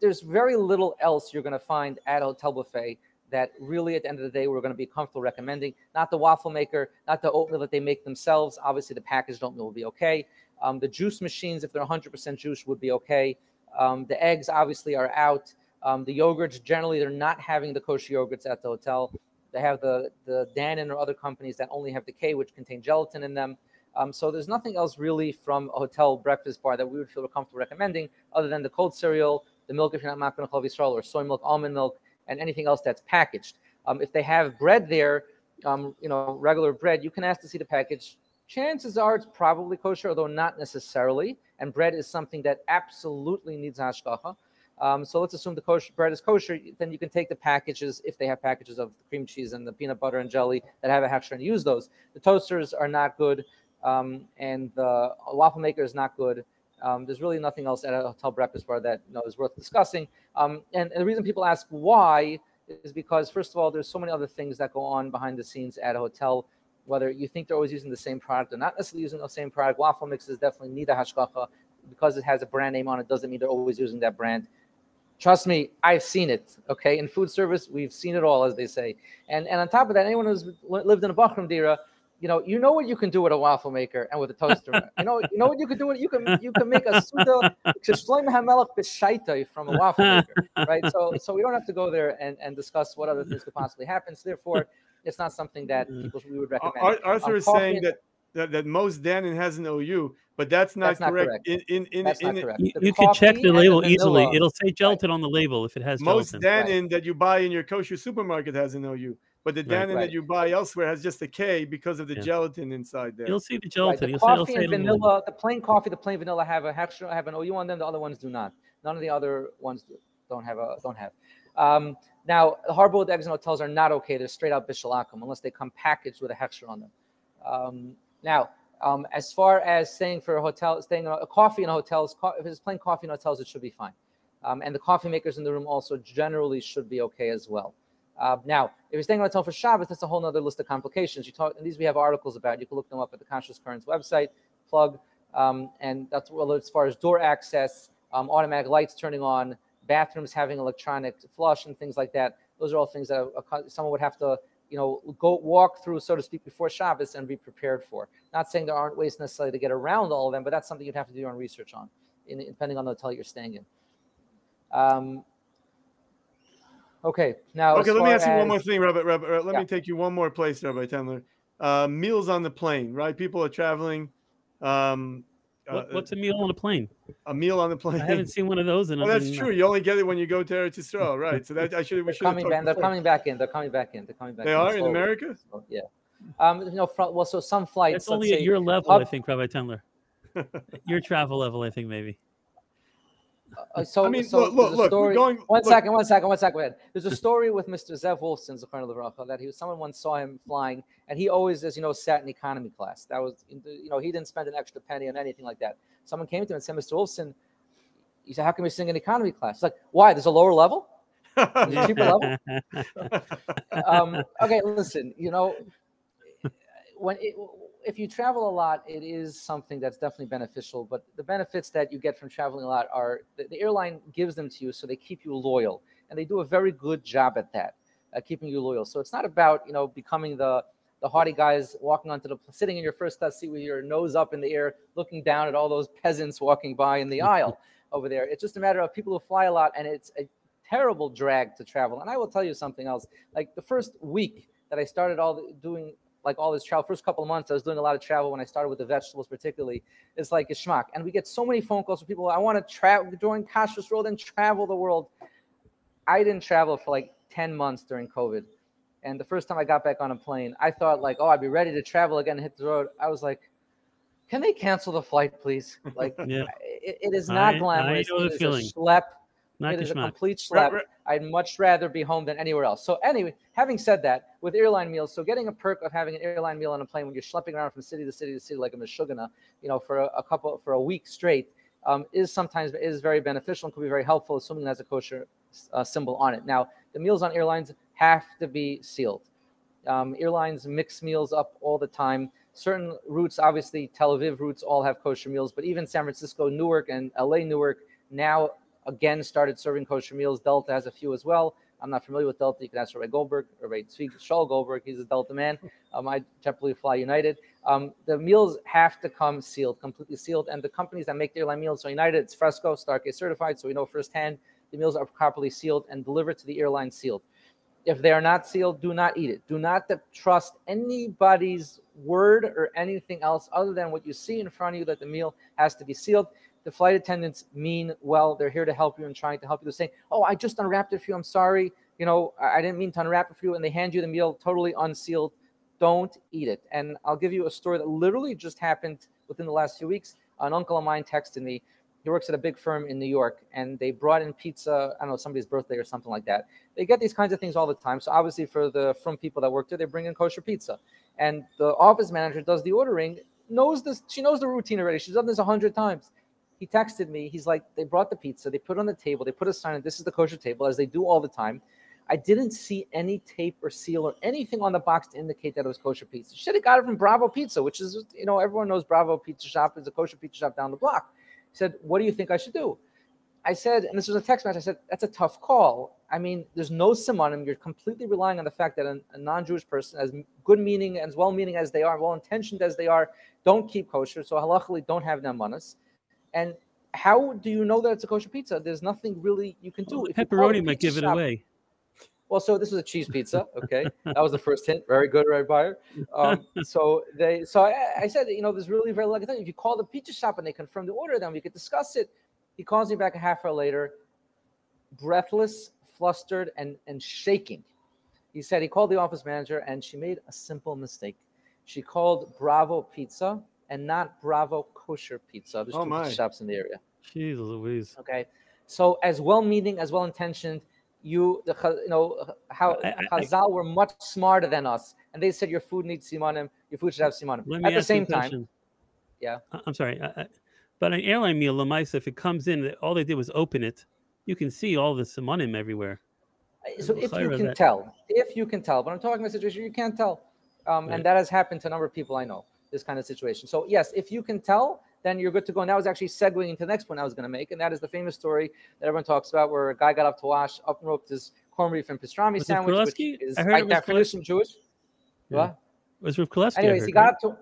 There's very little else you're going to find at a hotel buffet that really at the end of the day we're going to be comfortable recommending. Not the waffle maker, not the oatmeal that they make themselves. Obviously, the packaged oatmeal will be okay. Um, the juice machines, if they're 100% juice, would be okay. Um, the eggs obviously are out. Um, the yogurts, generally, they're not having the kosher yogurts at the hotel. They have the the Dannon or other companies that only have the K, which contain gelatin in them. Um, so there's nothing else really from a hotel breakfast bar that we would feel comfortable recommending, other than the cold cereal, the milk if you're not making Cholov Yisrael, or soy milk, almond milk, and anything else that's packaged. Um, if they have bread there, um, you know, regular bread, you can ask to see the package. Chances are it's probably kosher, although not necessarily. And bread is something that absolutely needs hashgacha. Um, so let's assume the kosher bread is kosher. Then you can take the packages if they have packages of the cream cheese and the peanut butter and jelly that have a hechsher and use those. The toasters are not good, um, and the waffle maker is not good. Um, there's really nothing else at a hotel breakfast bar that you know, is worth discussing. Um, and, and the reason people ask why is because first of all, there's so many other things that go on behind the scenes at a hotel. Whether you think they're always using the same product or not necessarily using the same product, waffle mixes definitely need a hashgacha because it has a brand name on it. Doesn't mean they're always using that brand. Trust me, I've seen it. Okay, in food service, we've seen it all, as they say. And and on top of that, anyone who's lived in a Bachram Dira, you know, you know what you can do with a waffle maker and with a toaster. you know, you know what you can do. With, you can you can make a suda shloim hamelach b'shaita from a waffle maker, right? So so we don't have to go there and, and discuss what other things could possibly happen. So therefore, it's not something that Mm. people we would recommend. Ar- Arthur Um, is coffee saying and- that, that that most Dannon has an OU, but that's not That's not correct. correct. In in in, That's in not correct. You, you can check the and label easily. vanilla- It'll say gelatin on the label if it has most gelatin. Dannon that you buy in your kosher supermarket has an OU, but the Right. Dannon Right. that you buy elsewhere has just a K because of the Yeah. gelatin inside there. You'll see the Right, gelatin. the You'll say, it'll coffee say and it on the label. vanilla, the plain coffee, the plain vanilla have a extra have an OU on them. The other ones do not. None of the other ones do- don't have a don't have. Um, now, the hard-boiled eggs in hotels are not okay. They're straight out bishul akum unless they come packaged with a hechsher on them. Um, now, um, as far as staying for a hotel, staying in a, a coffee in hotels, co- if it's plain coffee in hotels, it should be fine. Um, and the coffee makers in the room also generally should be okay as well. Uh, now, if you're staying in a for Shabbos, that's a whole other list of complications. You talk, and these we have articles about. You can look them up at the Kashrus Kurrents website. Plug, um, and that's well as far as door access, um, automatic lights turning on, bathrooms having electronic flush, and things like that. Those are all things that a, someone would have to, you know, go walk through, so to speak, before Shabbos and be prepared for. Not saying there aren't ways necessarily to get around all of them, but that's something you'd have to do your own research on, in, depending on the hotel you're staying in. Um, okay, now Okay, let me far ask you one more thing, Robert. Robert, uh, let Yeah. me take you one more place, Rabbi Tendler. Uh, meals on the plane, right? People are traveling. Um, What, uh, what's a meal on a plane? a meal on the plane? I haven't seen one of those in. Well, that's in, uh, true. You only get it when you go to Eretz Yisrael, right? So that I should we They're should have coming back. They're coming back in. They're coming back in. They're coming back. They in are in. America. So, yeah. Um, you know, fro- well, so some flights. That's let's only at say- your level, I think, Rabbi Tendler. your travel level, I think, maybe. Uh, so, I mean, so look, look, look. story. Going. One look, second, one second, one second. Go ahead. There's a story with Mr. Zev Wolfson, Zichrono Livracha, that he was someone once saw him flying, and he always, as you know, sat in economy class. That was, you know, he didn't spend an extra penny on anything like that. Someone came to him and said, "Mr. Wolfson," he said, "How can we sing in economy class?" He's like, "Why? There's a lower level." There's a cheaper level. um, okay, listen, you know, when it, if you travel a lot, it is something that's definitely beneficial. But the benefits that you get from traveling a lot are the, the airline gives them to you, so they keep you loyal, and they do a very good job at that, uh, keeping you loyal. So it's not about you know becoming the the haughty guys walking onto the sitting in your first class seat with your nose up in the air, looking down at all those peasants walking by in the aisle over there. It's just a matter of people who fly a lot, and it's a terrible drag to travel. And I will tell you something else. Like the first week that I started all the, doing like all this travel, first couple of months, I was doing a lot of travel when I started with the vegetables, particularly. It's like a schmuck. And we get so many phone calls from people. I want to travel, join Kashrus World and travel the world. I didn't travel for like 10 months during COVID. And the first time I got back on a plane, I thought like, oh, I'd be ready to travel again and hit the road. I was like, can they cancel the flight, please? Like, Yeah. it, it is not I- I know the It is a feeling. schlep. Not It is a schmuck. complete Right, right. I'd much rather be home than anywhere else. So anyway, having said that, with airline meals, so getting a perk of having an airline meal on a plane when you're schlepping around from city to city to city like a Meshuggah, you know, for a, a couple for a week straight, um, is sometimes is very beneficial and could be very helpful, assuming it has a kosher uh, symbol on it. Now, the meals on airlines have to be sealed. Um, airlines mix meals up all the time. Certain routes, obviously, Tel Aviv routes all have kosher meals, but even San Francisco, Newark, and LA Newark now again started serving kosher meals. Delta has a few as well. I'm not familiar with Delta. You can ask Rabbi Goldberg, or Rabbi Shaul Goldberg. He's a Delta man. Um, I typically fly United. Um, the meals have to come sealed, completely sealed. And the companies that make the airline meals, so United, it's Fresco, Star-K certified, so we know firsthand the meals are properly sealed and delivered to the airline sealed. If they are not sealed, do not eat it. Do not trust anybody's word or anything else other than what you see in front of you that the meal has to be sealed. The flight attendants mean well. They're here to help you and trying to help you. They're saying, "Oh, I just unwrapped it for you. I'm sorry. You know, I didn't mean to unwrap it for you." And they hand you the meal totally unsealed. Don't eat it. And I'll give you a story that literally just happened within the last few weeks. An uncle of mine texted me. He works at a big firm in New York, and they brought in pizza. I don't know somebody's birthday or something like that. They get these kinds of things all the time. So obviously, for the from people that work there, they bring in kosher pizza, and the office manager does the ordering. Knows this. She knows the routine already. She's done this a hundred times. He texted me. He's like, they brought the pizza. They put on the table. They put a sign. This is the kosher table, as they do all the time. I didn't see any tape or seal or anything on the box to indicate that it was kosher pizza. Should have got it from Bravo Pizza, which is, you know, everyone knows Bravo Pizza Shop is a kosher pizza shop down the block. He said, What do you think I should do? I said, and this was a text message. I said, that's a tough call. I mean, there's no simanim. You're completely relying on the fact that a, a non-Jewish person, as good meaning, and as well-meaning as they are, well-intentioned as they are, don't keep kosher. So halachically, don't have namanas. And how do you know that it's a kosher pizza? There's nothing really you can do. Well, If you call the pepperoni might give it shop- away. well, so this was a cheese pizza. Okay, that was the first hint. Very good, right, Beyer. Um, so they, so I, I said, you know, there's really very lucky thing. If you call the pizza shop and they confirm the order, then we could discuss it. He calls me back a half hour later, breathless, flustered, and and shaking. He said he called the office manager and she made a simple mistake. She called Bravo Pizza and not Bravo Kosher Pizza. There's Oh, two my. shops in the area. Jesus Louise. Okay, so as well-meaning as well-intentioned, you the you know how I- I- I- were much smarter than us, and they said your food needs simanim, your food should have simanim. Let me At the ask you a same time. Yeah. I'm sorry. But an airline meal, Lamaisa, if it comes in, all they did was open it. You can see all the simanim everywhere. so if you can that- tell, if you can tell, but I'm talking about a situation you can't tell, um, Right. and that has happened to a number of people I know. This kind of situation. So yes, if you can tell, then you're good to go. And that was actually segueing into the next point I was going to make, and that is the famous story that everyone talks about, where a guy got up to wash, up and roped his corned beef and pastrami Was it sandwich, which is I heard it was for some Jewish. Yeah. What? It was Rav Koleski, Anyways, heard, he got right? up to.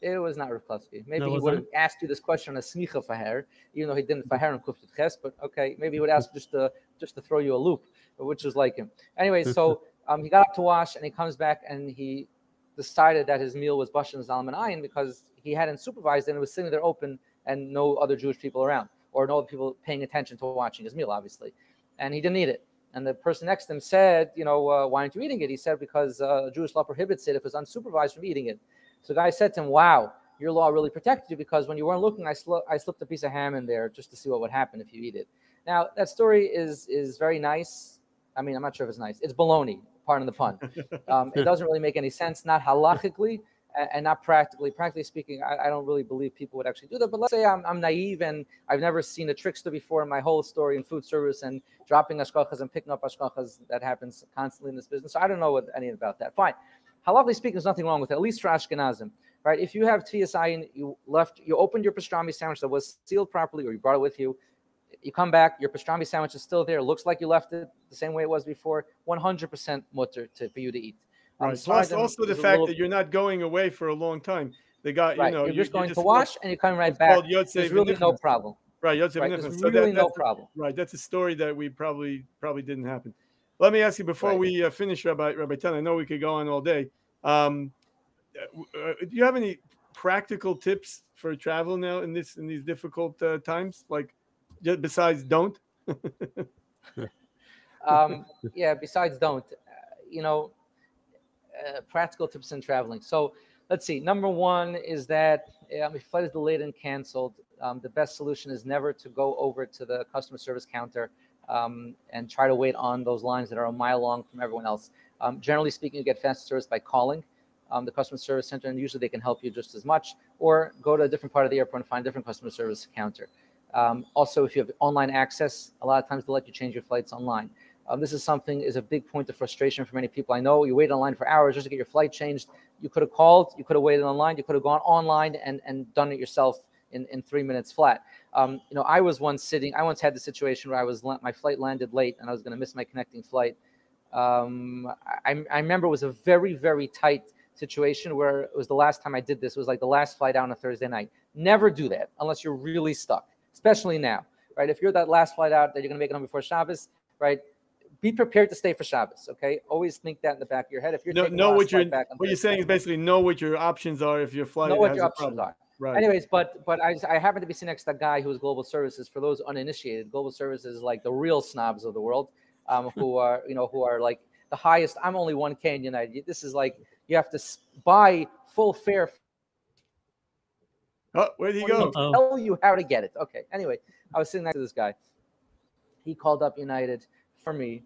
It was not Riflevsky. Maybe No, he would have asked you this question on a smicha faher, even though he didn't faher and kuftet ches. But okay, maybe he would ask just to just to throw you a loop, which was like him. Anyway, so um, he got up to wash and he comes back and he decided that his meal was Bashan Zalman Ayin because he hadn't supervised and it was sitting there open and no other Jewish people around or no other people paying attention to watching his meal, obviously. And he didn't eat it. And the person next to him said, you know, uh, why aren't you eating it? He said, because uh, Jewish law prohibits it if it's unsupervised from eating it. So the guy said to him, wow, your law really protected you because when you weren't looking, I, sl- I slipped a piece of ham in there just to see what would happen if you eat it. Now, that story is is very nice. I mean, I'm not sure if it's nice. It's baloney, pardon the pun. Um, it doesn't really make any sense, not halachically and not practically. Practically speaking, I, I don't really believe people would actually do that. But let's say I'm, I'm naive and I've never seen a trickster before in my whole story in food service and dropping hashgachas and picking up hashgachas. That happens constantly in this business. So I don't know what any about that. Fine. Halachically speaking, there's nothing wrong with it, at least for Ashkenazim. Right? If you have tvias ayin, you left, you opened your pastrami sandwich that was sealed properly, or you brought it with you. You come back, your pastrami sandwich is still there. Looks like you left it the same way it was before. 100% mutter to, for you to eat. Um, Right. Plus, also the fact little- that you're not going away for a long time. They got right, you know you're just going to just wash and you're coming right back. There's really no problem. Right, Yotze Right, there's So really that, no problem. right. That's a story that we probably probably didn't happen. Let me ask you before Right. we uh, finish, Rabbi Rabbi Tan. I know we could go on all day. Um, uh, uh, do you have any practical tips for travel now in this in these difficult uh, times? Like, besides don't. um, yeah, besides don't, uh, you know, uh, practical tips in traveling. So let's see. Number one is that um, if flight is delayed and canceled, um, the best solution is never to go over to the customer service counter um, and try to wait on those lines that are a mile long from everyone else. Um, generally speaking, you get faster service by calling um, the customer service center, and usually they can help you just as much, or go to a different part of the airport and find a different customer service counter. Um, also, if you have online access, a lot of times they'll let you change your flights online. Um, this is something is a big point of frustration for many people. I know you wait online for hours just to get your flight changed. You could have called, you could have waited online, you could have gone online and, and done it yourself in, in three minutes flat. Um, you know, I was once sitting, I once had the situation where I was my flight landed late and I was going to miss my connecting flight. Um, I, I remember it was a very very tight situation where it was the last time I did this. It was like the last flight out on a Thursday night. Never do that unless you're really stuck, especially now, right? If you're that last flight out that you're going to make it on before Shabbos, right? Be prepared to stay for Shabbos. Okay, always think that in the back of your head. If you're Know, know what you're what you're saying is basically know what your options are if your flight know what has your a options problem. are. Right. Anyways, but but I, I happen to be sitting next to that guy who is global services. For those uninitiated, global services is like the real snobs of the world, um, who are you know who are like the highest. I'm only one K in United. This is like you have to buy full fare. Oh, where'd he go? them to Tell you how to get it. Okay. Anyway, I was sitting next to this guy. He called up United for me.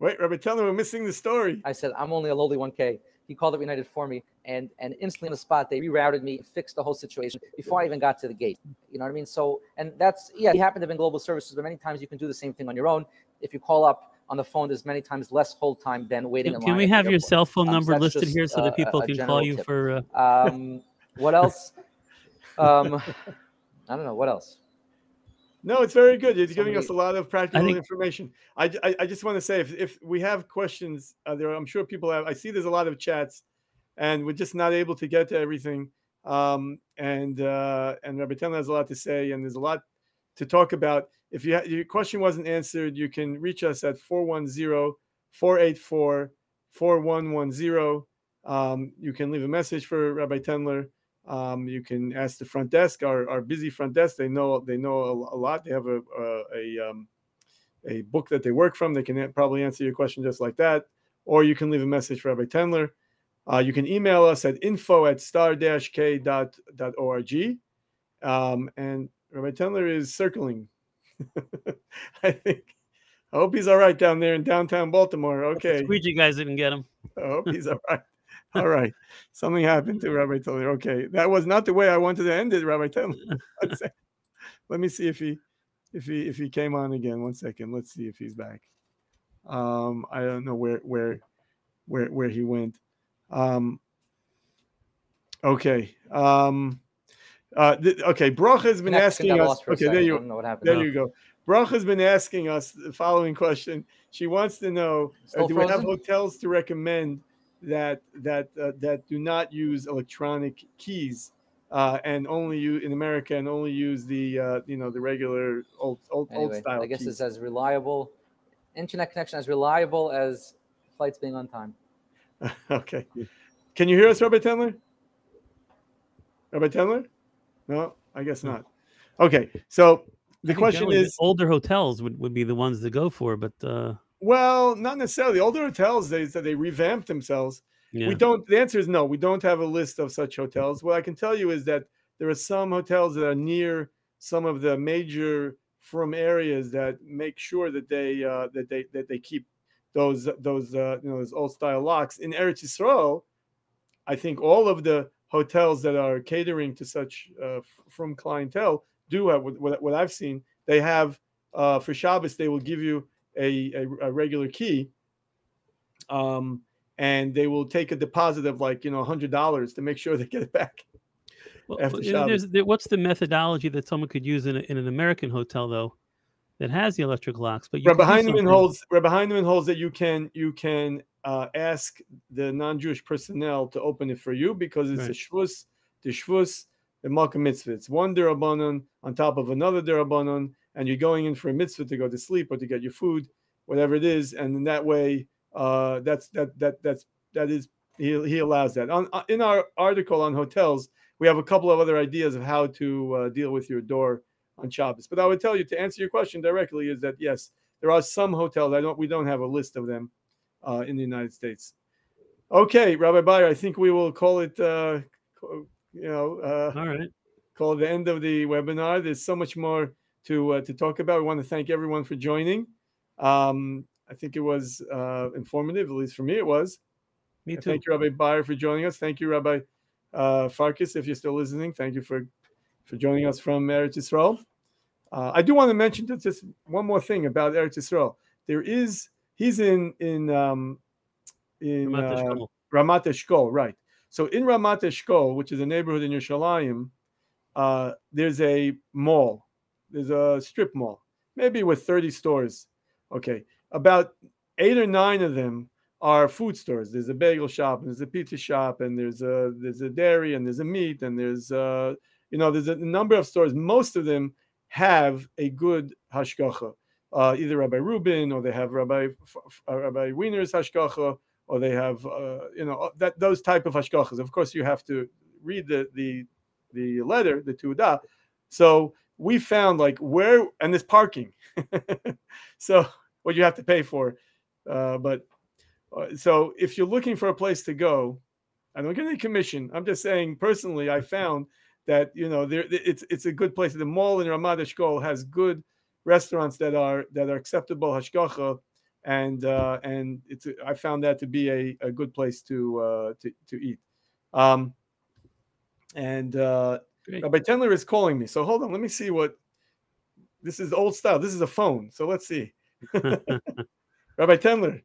Wait, Rabbi, tell me we're missing the story. I said I'm only a lowly 1K. He called up United for me, and and instantly on the spot they rerouted me, fixed the whole situation before I even got to the gate. You know what I mean? So and that's yeah, he happened to have been global services, but many times you can do the same thing on your own. If you call up on the phone, there's many times less hold time than waiting Can, in can we have your cell phone Um, so number listed just, here so uh, that people can call you tip. for? Uh, Um, what else? Um, I don't know what else. No, it's very good. You're giving us a lot of practical think- information. I, I, I just want to say if, if we have questions, uh, there I'm sure people have. I see there's a lot of chats, and we're just not able to get to everything. Um, and uh, and Rabbi Tendler has a lot to say, and there's a lot to talk about. If you ha- your question wasn't answered, you can reach us at 410-484-4110. Um, you can leave a message for Rabbi Tendler. Um, you can ask the front desk, our, our busy front desk. They know they know a, a lot. They have a a, a, um, a book that they work from. They can probably answer your question just like that. Or you can leave a message for Rabbi Tendler. Uh, you can email us at info at star-k dot, dot org. Um, and Rabbi Tendler is circling. I think. I hope he's all right down there in downtown Baltimore. Okay. Squeegee guys didn't get him. I hope he's all right. All right. Something happened to Rabbi Tendler. Okay. That was not the way I wanted to end it, Rabbi say- Let me see if he if he if he came on again. One second. Let's see if he's back. Um, I don't know where where where where he went. Um okay. Um uh th- okay, Broch has been Connection asking us. lost for a Okay, there you don't know what happened. there you go. Broch has been asking us the following question. She wants to know: uh, Do we have hotels to recommend that that uh, that do not use electronic keys uh, and only use in America and only use the uh, you know the regular old old, old style I guess keys? it's as reliable, internet connection as reliable as flights being on time. okay. Can you hear us, Rabbi Tendler? Rabbi Tendler? No, I guess not. Okay, so the question generally the is older hotels would, would be the ones to go for, but uh, Well, not necessarily. Older hotels, they they revamped themselves. yeah. We don't. The answer is no. We don't have a list of such hotels. What I can tell you is that there are some hotels that are near some of the major from areas that make sure that they uh, that they that they keep those those uh, you know those old style locks in Eretz Yisrael. I think all of the hotels that are catering to such uh, from clientele do have what, what, what I've seen. They have uh, for Shabbos they will give you a, a, a regular key. Um, and they will take a deposit of like you know hundred dollars to make sure they get it back. Well, after you know, there's, there, what's the methodology that someone could use in, a, in an American hotel though, that has the electric locks? But you Rabbi Heinemann holds Rabbi Heinemann holds that you can you can uh, ask the non-Jewish personnel to open it for you because it's a Right. shvus, the shvus, the malka mitzvah. It's one derabanan on top of another derabanan, and you're going in for a mitzvah to go to sleep or to get your food, whatever it is, and in that way, uh, that's that that that's that is he, he allows that. On uh, in our article on hotels, we have a couple of other ideas of how to uh, deal with your door on Shabbos. But I would tell you to answer your question directly is that yes, there are some hotels. I don't. We don't have a list of them uh, in the United States. Okay, Rabbi Beyer, I think we will call it. Uh, you know, uh, All right. call it the end of the webinar. There's so much more to uh, to talk about. We want to thank everyone for joining. Um, I think it was uh, informative, at least for me, it was. Me too. Thank you, Rabbi Beyer, for joining us. Thank you, Rabbi uh, Farkash, if you're still listening. Thank you for for joining us from Eretz Yisrael. Uh, I do want to mention just, one more thing about Eretz Yisrael. There is he's in in um, in Ramat uh, Eshkol. Ramat Eshkol, right? So in Ramat Eshkol, which is a neighborhood in Yerushalayim, uh, there's a mall. There's a strip mall, maybe with 30 stores. Okay, about eight or nine of them are food stores. There's a bagel shop, and there's a pizza shop, and there's a there's a dairy, and there's a meat, and there's a, you know there's a number of stores. Most of them have a good hashgacha, uh, either Rabbi Rubin or they have Rabbi uh, Rabbi Wiener's hashgacha, or they have uh, you know that those type of hashgachas. Of course, you have to read the the the letter, the tuda. So we found like where and this parking, so what you have to pay for. Uh, but uh, so if you're looking for a place to go, I don't get any commission. I'm just saying personally, I found that you know there it's it's a good place. The mall in Ramat Eshkol has good restaurants that are that are acceptable hashgacha, and uh, and it's a, I found that to be a, a good place to uh, to to eat. Um, and uh, Great. Rabbi Tendler is calling me. So hold on, let me see what this is old style. This is a phone. So let's see. Rabbi Tendler.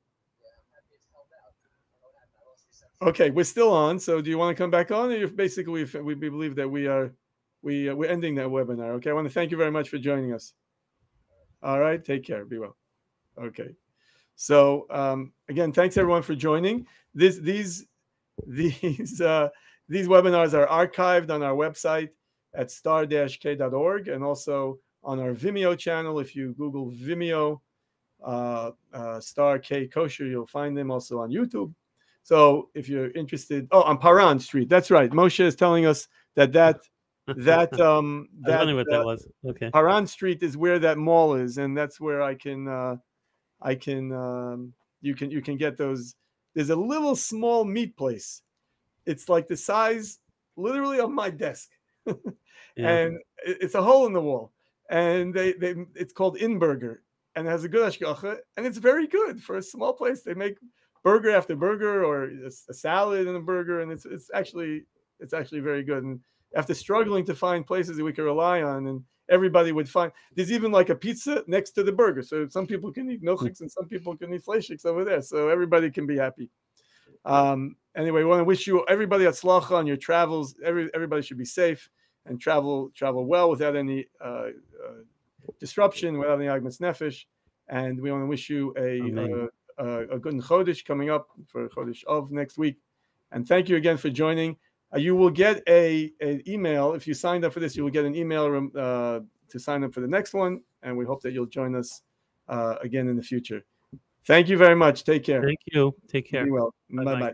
Okay, we're still on. So do you want to come back on, or you basically we, we believe that we are we uh, we're ending that webinar? Okay, I want to thank you very much for joining us. All right. Take care. Be well. Okay. So um, again, thanks everyone for joining. This these these uh, these webinars are archived on our website at star-k.org and also on our Vimeo channel. If you Google Vimeo uh, uh, Star K Kosher, you'll find them also on YouTube. So if you're interested, oh, on Paran Street, that's right. Moshe is telling us that that that um I was that, wondering what uh, that was. Okay. Paran Street is where that mall is, and that's where I can uh, I can um, you can you can get those. There's a little small meat place. It's like the size, literally, of my desk, Yeah. and it's a hole in the wall. And they they it's called Inburger, and has a good hashgacha, and it's very good for a small place. They make burger after burger, or a salad and a burger, and it's it's actually it's actually very good. And after struggling to find places that we could rely on, and everybody would find there's even like a pizza next to the burger, so some people can eat hmm. milchiks and some people can eat fleishiks over there, so everybody can be happy. Um, anyway, we want to wish you everybody at hatzlacha on your travels. Every everybody should be safe and travel travel well without any uh, uh, disruption, without any agmas nefesh. And we want to wish you a uh, a, a good chodesh coming up for chodesh of next week. And thank you again for joining. Uh, you will get a an email if you signed up for this. You will get an email uh, to sign up for the next one, and we hope that you'll join us uh, again in the future. Thank you very much. Take care. Thank you. Take care. Be well. Bye-bye. Bye bye.